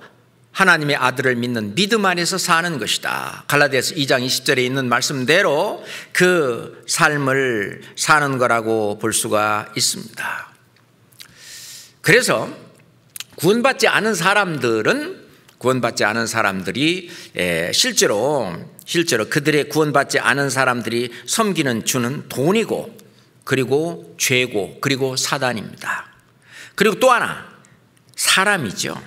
A: 하나님의 아들을 믿는 믿음 안에서 사는 것이다. 갈라디아서 2장 20절에 있는 말씀대로 그 삶을 사는 거라고 볼 수가 있습니다. 그래서 구원받지 않은 사람들은 구원받지 않은 사람들이 실제로 실제로 그들의 구원받지 않은 사람들이 섬기는 주는 돈이고 그리고 죄고 그리고 사단입니다. 그리고 또 하나 사람이죠.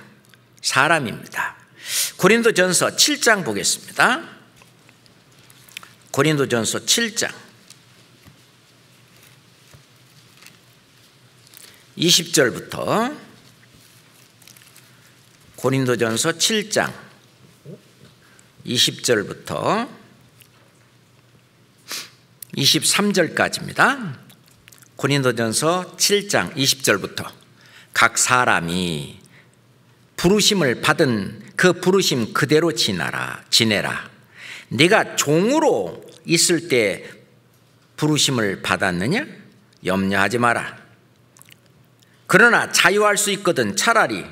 A: 사람입니다. 고린도전서 7장 보겠습니다. 고린도전서 7장 20절부터 고린도전서 7장 20절부터 23절까지입니다. 고린도전서 7장 20절부터 각 사람이 부르심을 받은 그 부르심 그대로 지나라 지내라. 네가 종으로 있을 때 부르심을 받았느냐? 염려하지 마라. 그러나 자유할 수 있거든 차라리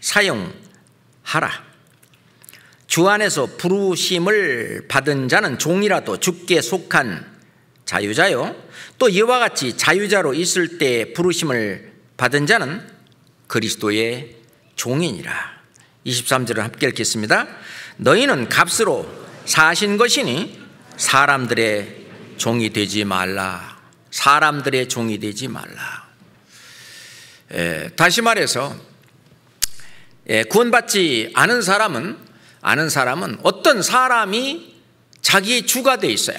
A: 사용하라. 주 안에서 부르심을 받은 자는 종이라도 죽게 속한 자유자요. 또 이와 같이 자유자로 있을 때 부르심을 받은 자는 그리스도의 종이니라. 23절을 함께 읽겠습니다. 너희는 값으로 사신 것이니 사람들의 종이 되지 말라. 사람들의 종이 되지 말라. 에, 다시 말해서 에, 구원받지 않은 사람은 아는 사람은 어떤 사람이 자기의 주가 돼 있어요.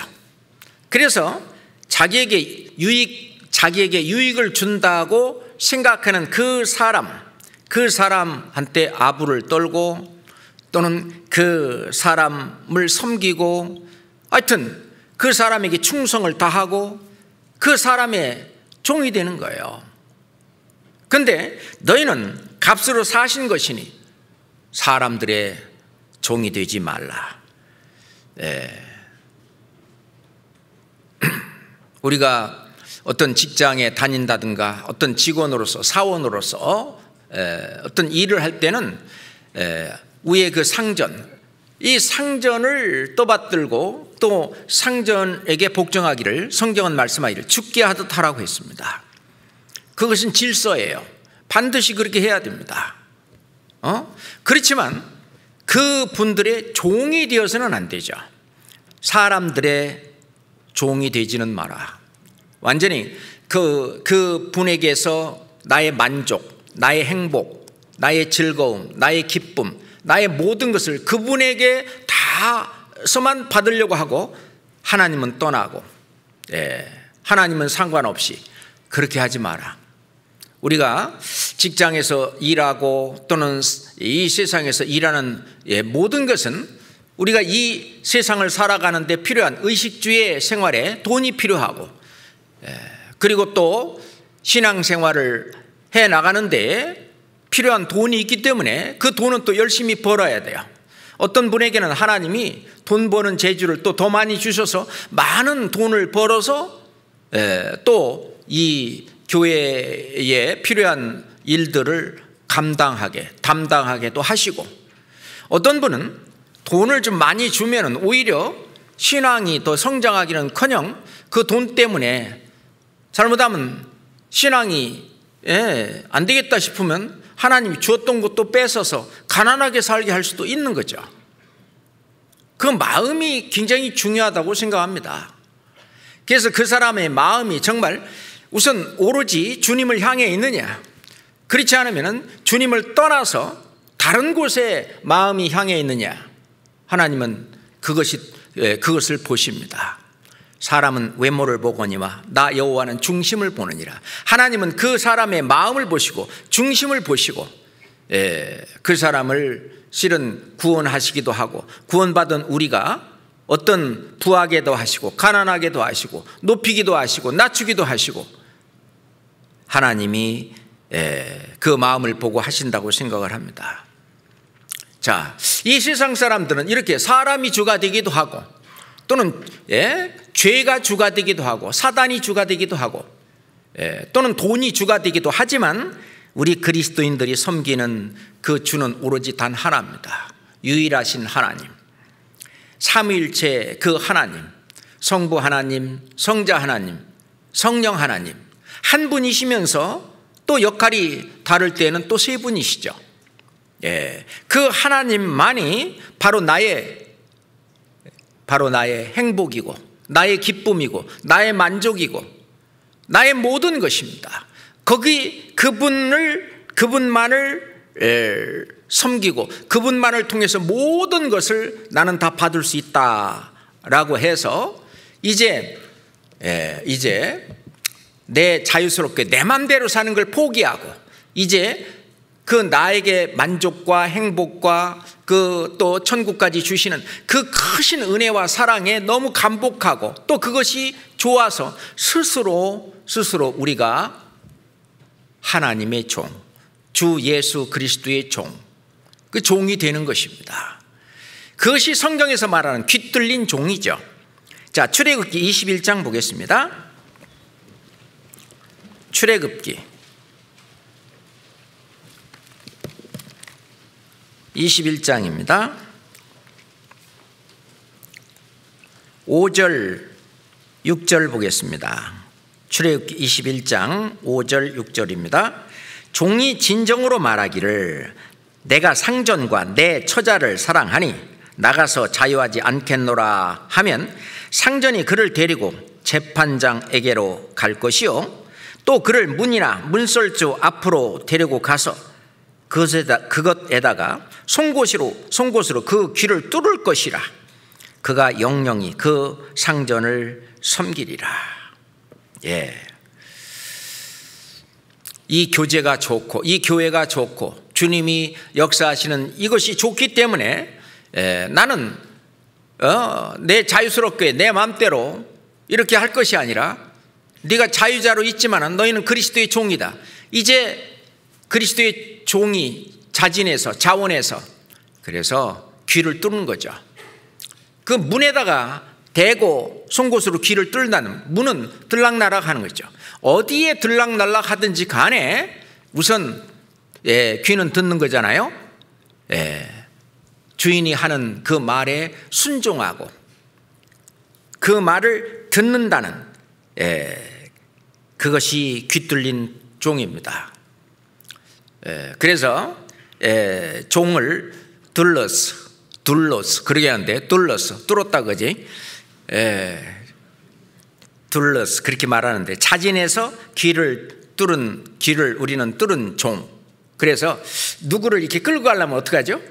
A: 그래서 자기에게 유익 자기에게 유익을 준다고 생각하는 그 사람 그 사람한테 아부를 떨고 또는 그 사람을 섬기고 하여튼 그 사람에게 충성을 다하고 그 사람의 종이 되는 거예요. 근데 너희는 값으로 사신 것이니 사람들의 종이 되지 말라. 네. *clears throat* 우리가 어떤 직장에 다닌다든가 어떤 직원으로서 사원으로서 어떤 일을 할 때는 위에 그 상전, 이 상전을 떠받들고 또 상전에게 복종하기를 성경은 말씀하기를 죽게 하듯 하라고 했습니다. 그것은 질서예요. 반드시 그렇게 해야 됩니다. 어? 그렇지만 그 분들의 종이 되어서는 안 되죠. 사람들의 종이 되지는 마라. 완전히 그, 그 분에게서 나의 만족, 나의 행복, 나의 즐거움, 나의 기쁨, 나의 모든 것을 그분에게 다서만 받으려고 하고 하나님은 떠나고 예, 하나님은 상관없이 그렇게 하지 마라. 우리가 직장에서 일하고 또는 이 세상에서 일하는 예, 모든 것은 우리가 이 세상을 살아가는데 필요한 의식주의 생활에 돈이 필요하고 예, 그리고 또 신앙생활을 해 나가는데 필요한 돈이 있기 때문에 그 돈은 또 열심히 벌어야 돼요. 어떤 분에게는 하나님이 돈 버는 재주를 또 더 많이 주셔서 많은 돈을 벌어서 또 이 교회에 필요한 일들을 감당하게 담당하게 도 하시고 어떤 분은 돈을 좀 많이 주면 오히려 신앙이 더 성장하기는 커녕 그 돈 때문에 잘못하면 신앙이 예, 안 되겠다 싶으면 하나님이 주었던 것도 뺏어서 가난하게 살게 할 수도 있는 거죠. 그 마음이 굉장히 중요하다고 생각합니다. 그래서 그 사람의 마음이 정말 우선 오로지 주님을 향해 있느냐. 그렇지 않으면 주님을 떠나서 다른 곳에 마음이 향해 있느냐. 하나님은 그것이 예, 그것을 보십니다. 사람은 외모를 보거니와 나 여호와는 중심을 보느니라. 하나님은 그 사람의 마음을 보시고 중심을 보시고 예, 그 사람을 실은 구원하시기도 하고 구원받은 우리가 어떤 부하게도 하시고 가난하게도 하시고 높이기도 하시고 낮추기도 하시고 하나님이 예, 그 마음을 보고 하신다고 생각을 합니다. 자, 이 세상 사람들은 이렇게 사람이 주가 되기도 하고 또는 예, 죄가 주가 되기도 하고 사단이 주가 되기도 하고 예, 또는 돈이 주가 되기도 하지만 우리 그리스도인들이 섬기는 그 주는 오로지 단 하나입니다. 유일하신 하나님. 삼위일체 그 하나님, 성부 하나님, 성자 하나님, 성령 하나님. 한 분이시면서 또 역할이 다를 때는 또 세 분이시죠. 예. 그 하나님만이 바로 나의 바로 나의 행복이고 나의 기쁨이고 나의 만족이고 나의 모든 것입니다. 거기 그분을 그분만을 섬기고 그분만을 통해서 모든 것을 나는 다 받을 수 있다라고 해서 이제 이제 내 자유스럽게 내 맘대로 사는 걸 포기하고 이제 그 나에게 만족과 행복과 그 또 천국까지 주시는 그 크신 은혜와 사랑에 너무 감복하고 또 그것이 좋아서 스스로 스스로 우리가 하나님의 종, 주 예수 그리스도의 종, 그 종이 되는 것입니다. 그것이 성경에서 말하는 귀뚫린 종이죠. 자, 출애굽기 21장 보겠습니다. 출애굽기 21장입니다. 5절, 6절 보겠습니다. 출애굽기 21장 5절, 6절입니다. 종이 진정으로 말하기를 내가 상전과 내 처자를 사랑하니 나가서 자유하지 않겠노라 하면 상전이 그를 데리고 재판장에게로 갈 것이요 또 그를 문이나 문설주 앞으로 데리고 가서 그것에다, 그것에다가 송곳으로 송곳으로 그 귀를 뚫을 것이라 그가 영영이 그 상전을 섬기리라. 예. 이 교제가 좋고 이 교회가 좋고 주님이 역사하시는 이것이 좋기 때문에 예, 나는 어, 내 자유스럽게 내 마음대로 이렇게 할 것이 아니라 네가 자유자로 있지만 너희는 그리스도의 종이다. 이제 그리스도의 종이 자진해서 자원해서 그래서 귀를 뚫는 거죠. 그 문에다가 대고 송곳으로 귀를 뚫는다는 문은 들락날락 하는 거죠. 어디에 들락날락 하든지 간에 우선 예, 귀는 듣는 거잖아요. 예, 주인이 하는 그 말에 순종하고 그 말을 듣는다는 예, 그것이 귀 뚫린 종입니다. 예, 그래서 예, 종을 둘러서 둘러서 그러게 하는데 둘러서 뚫었다 그지? 예, 둘러서 그렇게 말하는데 차진해서 귀를 뚫은 귀를 우리는 뚫은 종. 그래서 누구를 이렇게 끌고 가려면 어떻게 하죠?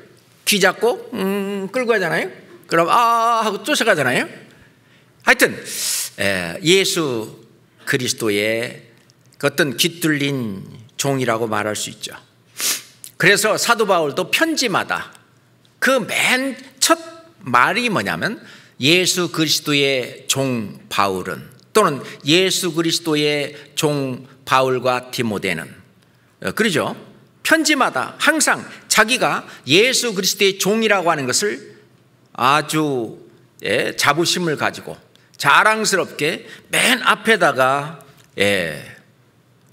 A: 귀 잡고 음, 끌고 가잖아요. 그럼 아 하고 쫓아가잖아요. 하여튼 예, 예수 그리스도의 그 어떤 귀 뚫린 종이라고 말할 수 있죠. 그래서 사도 바울도 편지마다 그 맨 첫 말이 뭐냐면 예수 그리스도의 종 바울은 또는 예수 그리스도의 종 바울과 디모데는 어, 그러죠. 편지마다 항상 자기가 예수 그리스도의 종이라고 하는 것을 아주 예, 자부심을 가지고 자랑스럽게 맨 앞에다가 예,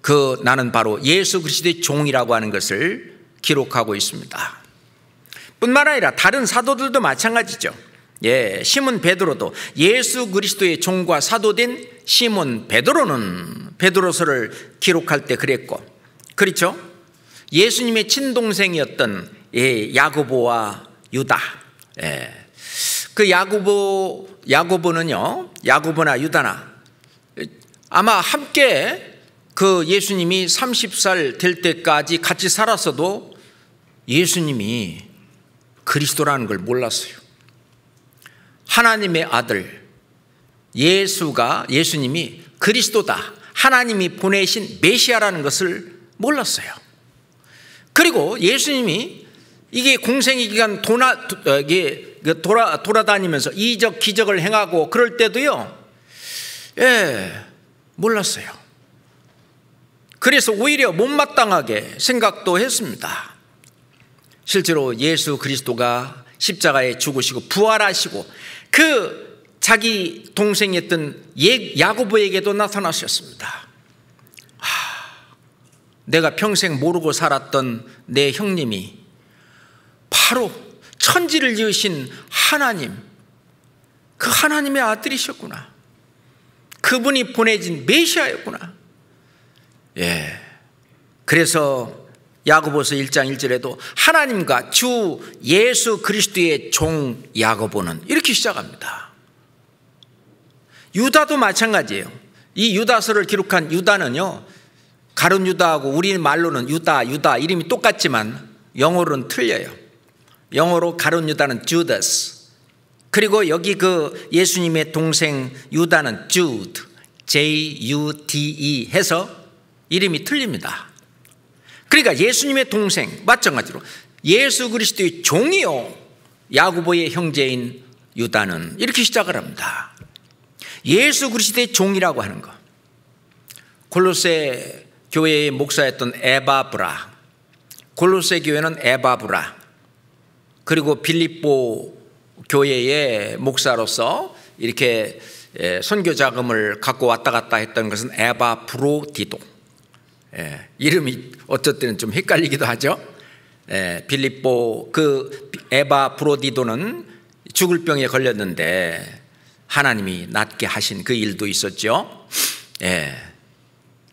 A: 그 나는 바로 예수 그리스도의 종이라고 하는 것을 기록하고 있습니다. 뿐만 아니라 다른 사도들도 마찬가지죠. 예, 시몬 베드로도 예수 그리스도의 종과 사도된 시몬 베드로는 베드로서를 기록할 때 그랬고, 그렇죠? 예수님의 친동생이었던 예, 야고보와 유다. 예. 그 야고보 야고보는요, 야고보나 유다나 아마 함께 그 예수님이 30살 될 때까지 같이 살았어도 예수님이 그리스도라는 걸 몰랐어요. 하나님의 아들 예수가 예수님이 그리스도다. 하나님이 보내신 메시아라는 것을 몰랐어요. 그리고 예수님이 이게 공생의 기간 도나, 어, 이게 그 돌아, 돌아다니면서 이적 기적을 행하고 그럴 때도요, 예, 몰랐어요. 그래서 오히려 못마땅하게 생각도 했습니다. 실제로 예수 그리스도가 십자가에 죽으시고 부활하시고 그 자기 동생이었던 예, 야고보에게도 나타나셨습니다. 내가 평생 모르고 살았던 내 형님이 바로 천지를 지으신 하나님, 그 하나님의 아들이셨구나. 그분이 보내진 메시아였구나. 예. 그래서 야고보서 1장 1절에도 하나님과 주 예수 그리스도의 종 야고보는 이렇게 시작합니다. 유다도 마찬가지예요. 이 유다서를 기록한 유다는요. 가룟 유다하고 우리 말로는 유다, 유다 이름이 똑같지만 영어로는 틀려요. 영어로 가룟 유다는 주다스. 그리고 여기 그 예수님의 동생 유다는 주드, J-U-D-E 해서 이름이 틀립니다. 그러니까 예수님의 동생 마찬가지로 예수 그리스도의 종이요 야구보의 형제인 유다는 이렇게 시작을 합니다. 예수 그리스도의 종이라고 하는 것. 골로새 교회의 목사였던 에바브라, 골로새 교회는 에바브라, 그리고 빌립보 교회의 목사로서 이렇게 선교 자금을 갖고 왔다 갔다 했던 것은 에바 브로디도. 예, 이름이 어쨌든 좀 헷갈리기도 하죠. 예, 빌립보 그 에바 브로디도는 죽을 병에 걸렸는데 하나님이 낫게 하신 그 일도 있었죠. 예.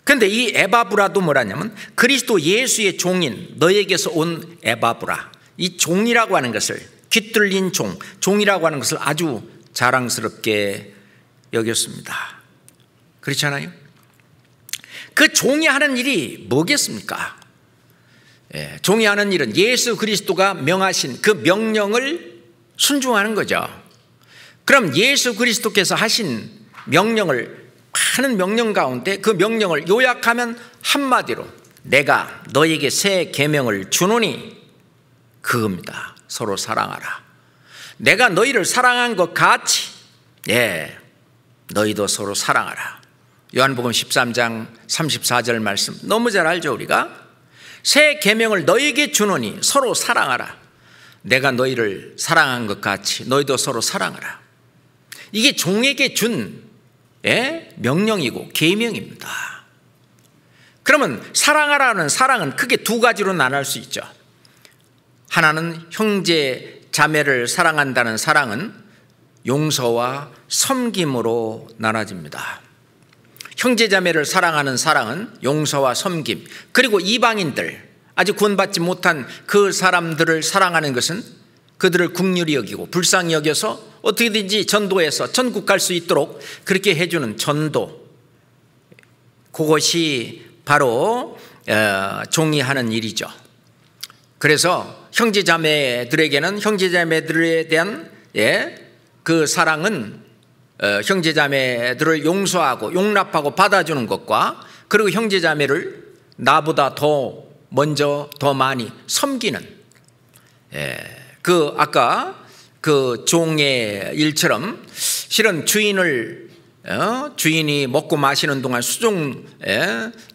A: 근데 이 에바브라도 뭐라냐면 그리스도 예수의 종인 너에게서 온 에바브라 이 종이라고 하는 것을 깃들린 종 종이라고 하는 것을 아주 자랑스럽게 여겼습니다. 그렇잖아요. 그 종이 하는 일이 뭐겠습니까? 예, 종이 하는 일은 예수 그리스도가 명하신 그 명령을 순종하는 거죠. 그럼 예수 그리스도께서 하신 명령을 많은 명령 가운데 그 명령을 요약하면 한마디로 내가 너에게 새 계명을 주노니 그겁니다. 서로 사랑하라. 내가 너희를 사랑한 것 같이 예. 너희도 서로 사랑하라. 요한복음 13장 34절 말씀 너무 잘 알죠, 우리가? 새 계명을 너에게 주노니 서로 사랑하라. 내가 너희를 사랑한 것 같이 너희도 서로 사랑하라. 이게 종에게 준 예? 명령이고 계명입니다. 그러면 사랑하라는 사랑은 크게 두 가지로 나눌 수 있죠. 하나는 형제 자매를 사랑한다는 사랑은 용서와 섬김으로 나눠집니다. 형제 자매를 사랑하는 사랑은 용서와 섬김 그리고 이방인들 아직 구원받지 못한 그 사람들을 사랑하는 것은 그들을 국률이 여기고 불쌍히 여겨서 어떻게든지 전도해서 천국 갈 수 있도록 그렇게 해주는 전도. 그것이 바로 어, 종이 하는 일이죠. 그래서 형제자매들에게는 형제자매들에 대한 예, 그 사랑은 어, 형제자매들을 용서하고 용납하고 받아주는 것과 그리고 형제자매를 나보다 더 먼저 더 많이 섬기는 예, 그 아까 그 종의 일처럼 실은 주인을 어? 주인이 먹고 마시는 동안 수종에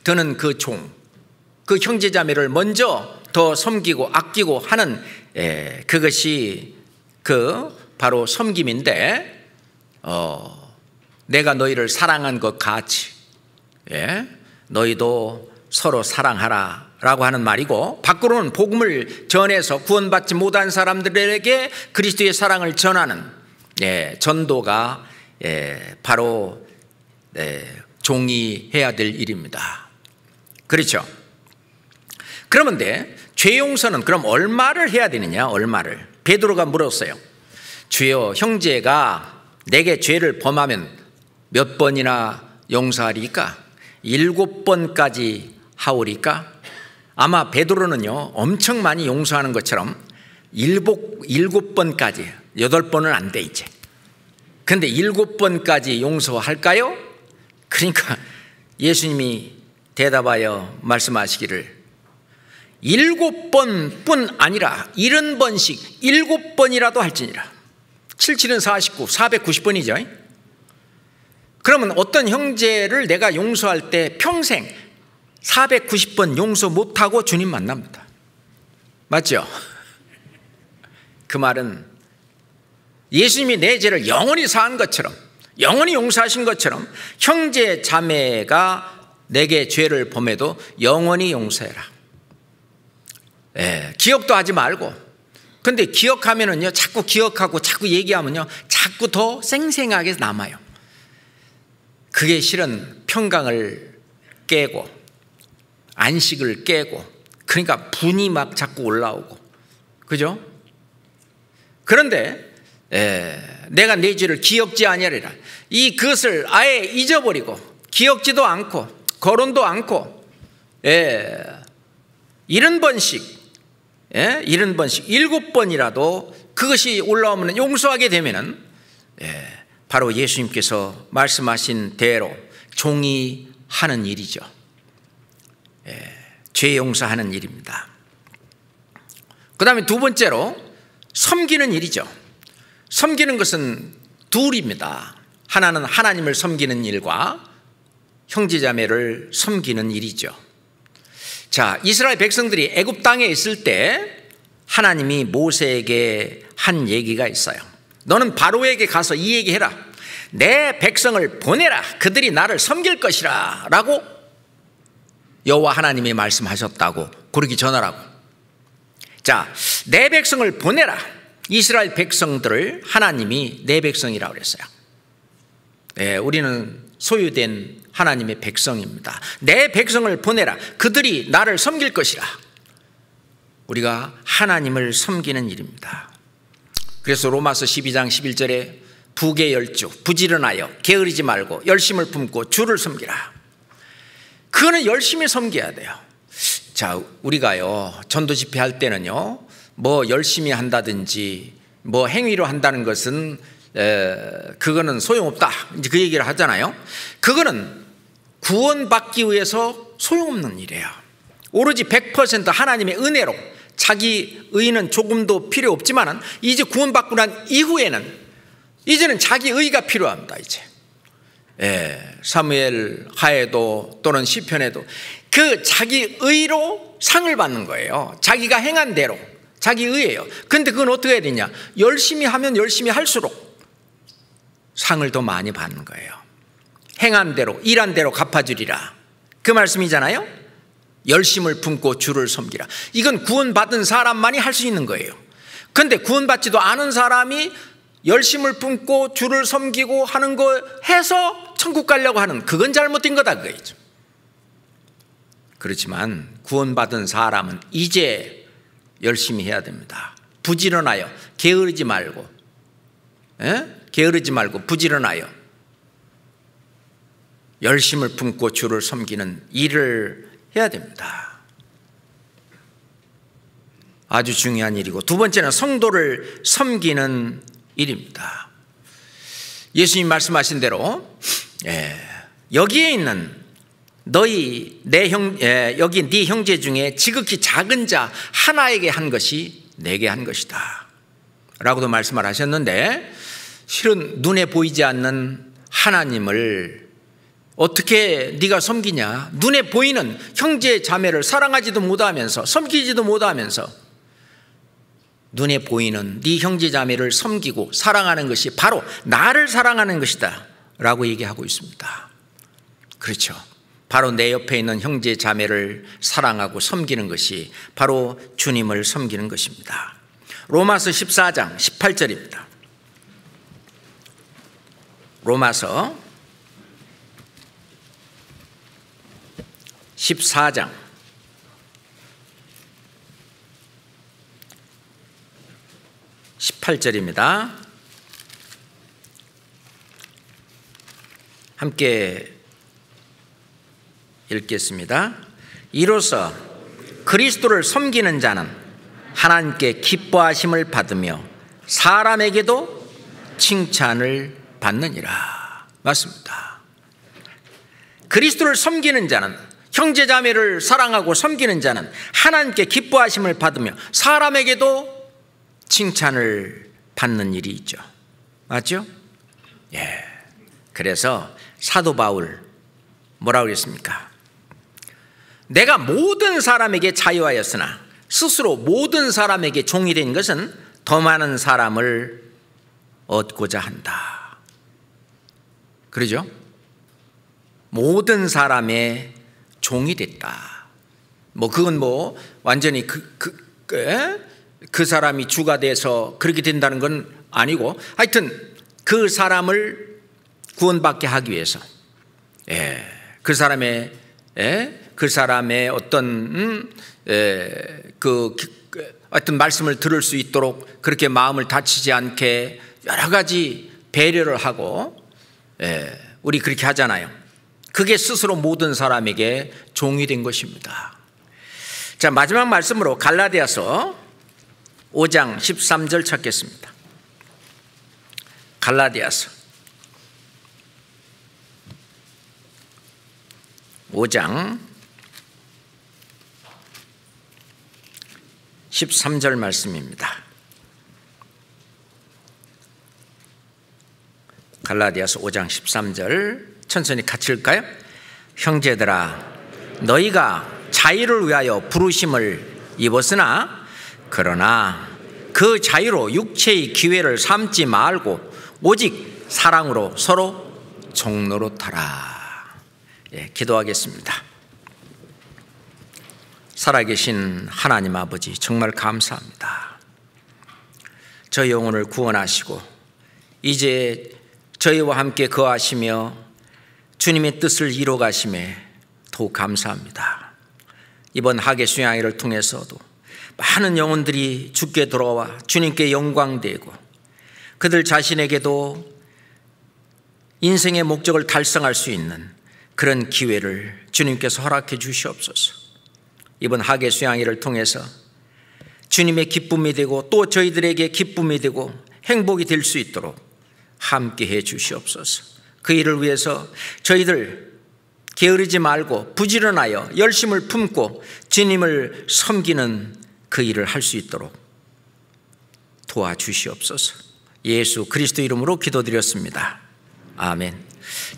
A: 드는 그 종, 그 형제자매를 먼저 더 섬기고 아끼고 하는 에, 그것이 그 바로 섬김인데 어, 내가 너희를 사랑한 것 같이 예? 너희도 서로 사랑하라 라고 하는 말이고 밖으로는 복음을 전해서 구원받지 못한 사람들에게 그리스도의 사랑을 전하는 예, 전도가 예, 바로 예, 종이 해야 될 일입니다. 그렇죠? 그러면데 죄 용서는 그럼 얼마를 해야 되느냐? 얼마를? 베드로가 물었어요. 주여 형제가 내게 죄를 범하면 몇 번이나 용서하리까? 일곱 번까지 하오리까? 아마 베드로는요 엄청 많이 용서하는 것처럼 일곱, 일곱 번까지 여덟 번은 안 돼 이제 근데 일곱 번까지 용서할까요? 그러니까 예수님이 대답하여 말씀하시기를 일곱 번뿐 아니라 일흔 번씩 일곱 번이라도 할지니라 77은 49, 490번이죠 그러면 어떤 형제를 내가 용서할 때 평생 490번 용서 못하고 주님 만납니다 맞죠? 그 말은 예수님이 내 죄를 영원히 사한 것처럼 영원히 용서하신 것처럼 형제 자매가 내게 죄를 범해도 영원히 용서해라. 예, 기억도 하지 말고. 근데 기억하면은요, 자꾸 기억하고 자꾸 얘기하면요, 자꾸 더 생생하게 남아요. 그게 실은 평강을 깨고, 안식을 깨고, 그러니까 분이 막 자꾸 올라오고, 그죠? 그런데 에, 내가 내 죄를 기억지 아니하리라. 이 그것을 아예 잊어버리고 기억지도 않고 거론도 않고 예, 일흔 번씩 예, 일흔 번씩 일곱 번이라도 그것이 올라오면 용서하게 되면은 예, 바로 예수님께서 말씀하신 대로 종이 하는 일이죠. 예, 죄 용서하는 일입니다. 그 다음에 두 번째로 섬기는 일이죠. 섬기는 것은 둘입니다. 하나는 하나님을 섬기는 일과 형제자매를 섬기는 일이죠. 자, 이스라엘 백성들이 애굽 땅에 있을 때 하나님이 모세에게 한 얘기가 있어요. 너는 바로에게 가서 이 얘기해라. 내 백성을 보내라. 그들이 나를 섬길 것이라. 라고 여호와 하나님이 말씀하셨다고 그러기 전하라고. 자, 내 백성을 보내라. 이스라엘 백성들을 하나님이 내 백성이라고 그랬어요. 네, 우리는 소유된 하나님의 백성입니다. 내 백성을 보내라. 그들이 나를 섬길 것이라. 우리가 하나님을 섬기는 일입니다. 그래서 로마서 12장 11절에 부계 열주 부지런하여 게으르지 말고 열심을 품고 주를 섬기라. 그거는 열심히 섬겨야 돼요. 자, 우리가요 전도 집회 할 때는요 뭐 열심히 한다든지 뭐 행위로 한다는 것은 에, 그거는 소용없다. 이제 그 얘기를 하잖아요. 그거는 구원받기 위해서 소용없는 일이에요. 오로지 100% 하나님의 은혜로 자기 의는 조금도 필요 없지만은 이제 구원받고 난 이후에는 이제는 자기 의가 필요합니다. 이제 예, 사무엘 하에도 또는 시편에도 그 자기 의로 상을 받는 거예요. 자기가 행한 대로. 자기 의예요. 근데 그건 어떻게 해야 되냐? 열심히 하면 열심히 할수록 상을 더 많이 받는 거예요. 행한 대로, 일한 대로 갚아주리라. 그 말씀이잖아요? 열심을 품고 주를 섬기라. 이건 구원받은 사람만이 할 수 있는 거예요. 근데 구원받지도 않은 사람이 열심을 품고 주를 섬기고 하는 거 해서 천국 가려고 하는 그건 잘못된 거다 그거죠. 그렇지만 구원받은 사람은 이제 열심히 해야 됩니다. 부지런하여 게으르지 말고 에? 예? 게으르지 말고 부지런하여 열심을 품고 주를 섬기는 일을 해야 됩니다. 아주 중요한 일이고 두 번째는 성도를 섬기는 일입니다. 예수님 말씀하신 대로 예, 여기에 있는 너희 내 형, 예, 여기 네 형제 중에 지극히 작은 자 하나에게 한 것이 내게 한 것이다. 라고도 말씀을 하셨는데 실은 눈에 보이지 않는 하나님을 어떻게 네가 섬기냐? 눈에 보이는 형제 자매를 사랑하지도 못하면서 섬기지도 못하면서 눈에 보이는 네 형제 자매를 섬기고 사랑하는 것이 바로 나를 사랑하는 것이다라고 얘기하고 있습니다. 그렇죠. 바로 내 옆에 있는 형제 자매를 사랑하고 섬기는 것이 바로 주님을 섬기는 것입니다. 로마서 14장 18절입니다. 로마서 14장 18절입니다. 함께 읽겠습니다. 이로써 그리스도를 섬기는 자는 하나님께 기뻐하심을 받으며 사람에게도 칭찬을 받느니라. 맞습니다. 그리스도를 섬기는 자는 형제 자매를 사랑하고 섬기는 자는 하나님께 기뻐하심을 받으며 사람에게도 칭찬을 받는 일이 있죠. 맞죠? 예. 그래서 사도 바울 뭐라고 그랬습니까? 내가 모든 사람에게 자유하였으나 스스로 모든 사람에게 종이 된 것은 더 많은 사람을 얻고자 한다. 그러죠? 모든 사람의 종이 됐다. 뭐 그건 뭐 완전히 그, 그, 그, 그 사람이 주가 돼서 그렇게 된다는 건 아니고 하여튼 그 사람을 구원받게 하기 위해서 예, 그 사람의 예, 그 사람의 어떤 음, 예, 그, 그 어떤 말씀을 들을 수 있도록 그렇게 마음을 다치지 않게 여러 가지 배려를 하고 예, 우리 그렇게 하잖아요. 그게 스스로 모든 사람에게 종이 된 것입니다. 자 마지막 말씀으로 갈라디아서 5장 13절 찾겠습니다. 갈라디아서 5장 13절 말씀입니다. 갈라디아서 5장 13절 천천히 같이 읽까요? 형제들아 너희가 자유를 위하여 부르심을 입었으나 그러나 그 자유로 육체의 기회를 삼지 말고 오직 사랑으로 서로 종로로타라. 예, 기도하겠습니다. 살아계신 하나님 아버지 정말 감사합니다. 저 영혼을 구원하시고 이제 저희와 함께 거하시며 주님의 뜻을 이뤄 가심에 더욱 감사합니다. 이번 하계 수양회를 통해서도 많은 영혼들이 죽게 돌아와 주님께 영광되고 그들 자신에게도 인생의 목적을 달성할 수 있는 그런 기회를 주님께서 허락해 주시옵소서. 이번 하계 수양회를 통해서 주님의 기쁨이 되고 또 저희들에게 기쁨이 되고 행복이 될 수 있도록 함께 해 주시옵소서. 그 일을 위해서 저희들 게으르지 말고 부지런하여 열심을 품고 주님을 섬기는 그 일을 할 수 있도록 도와주시옵소서. 예수 그리스도 이름으로 기도드렸습니다. 아멘.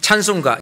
A: 찬송가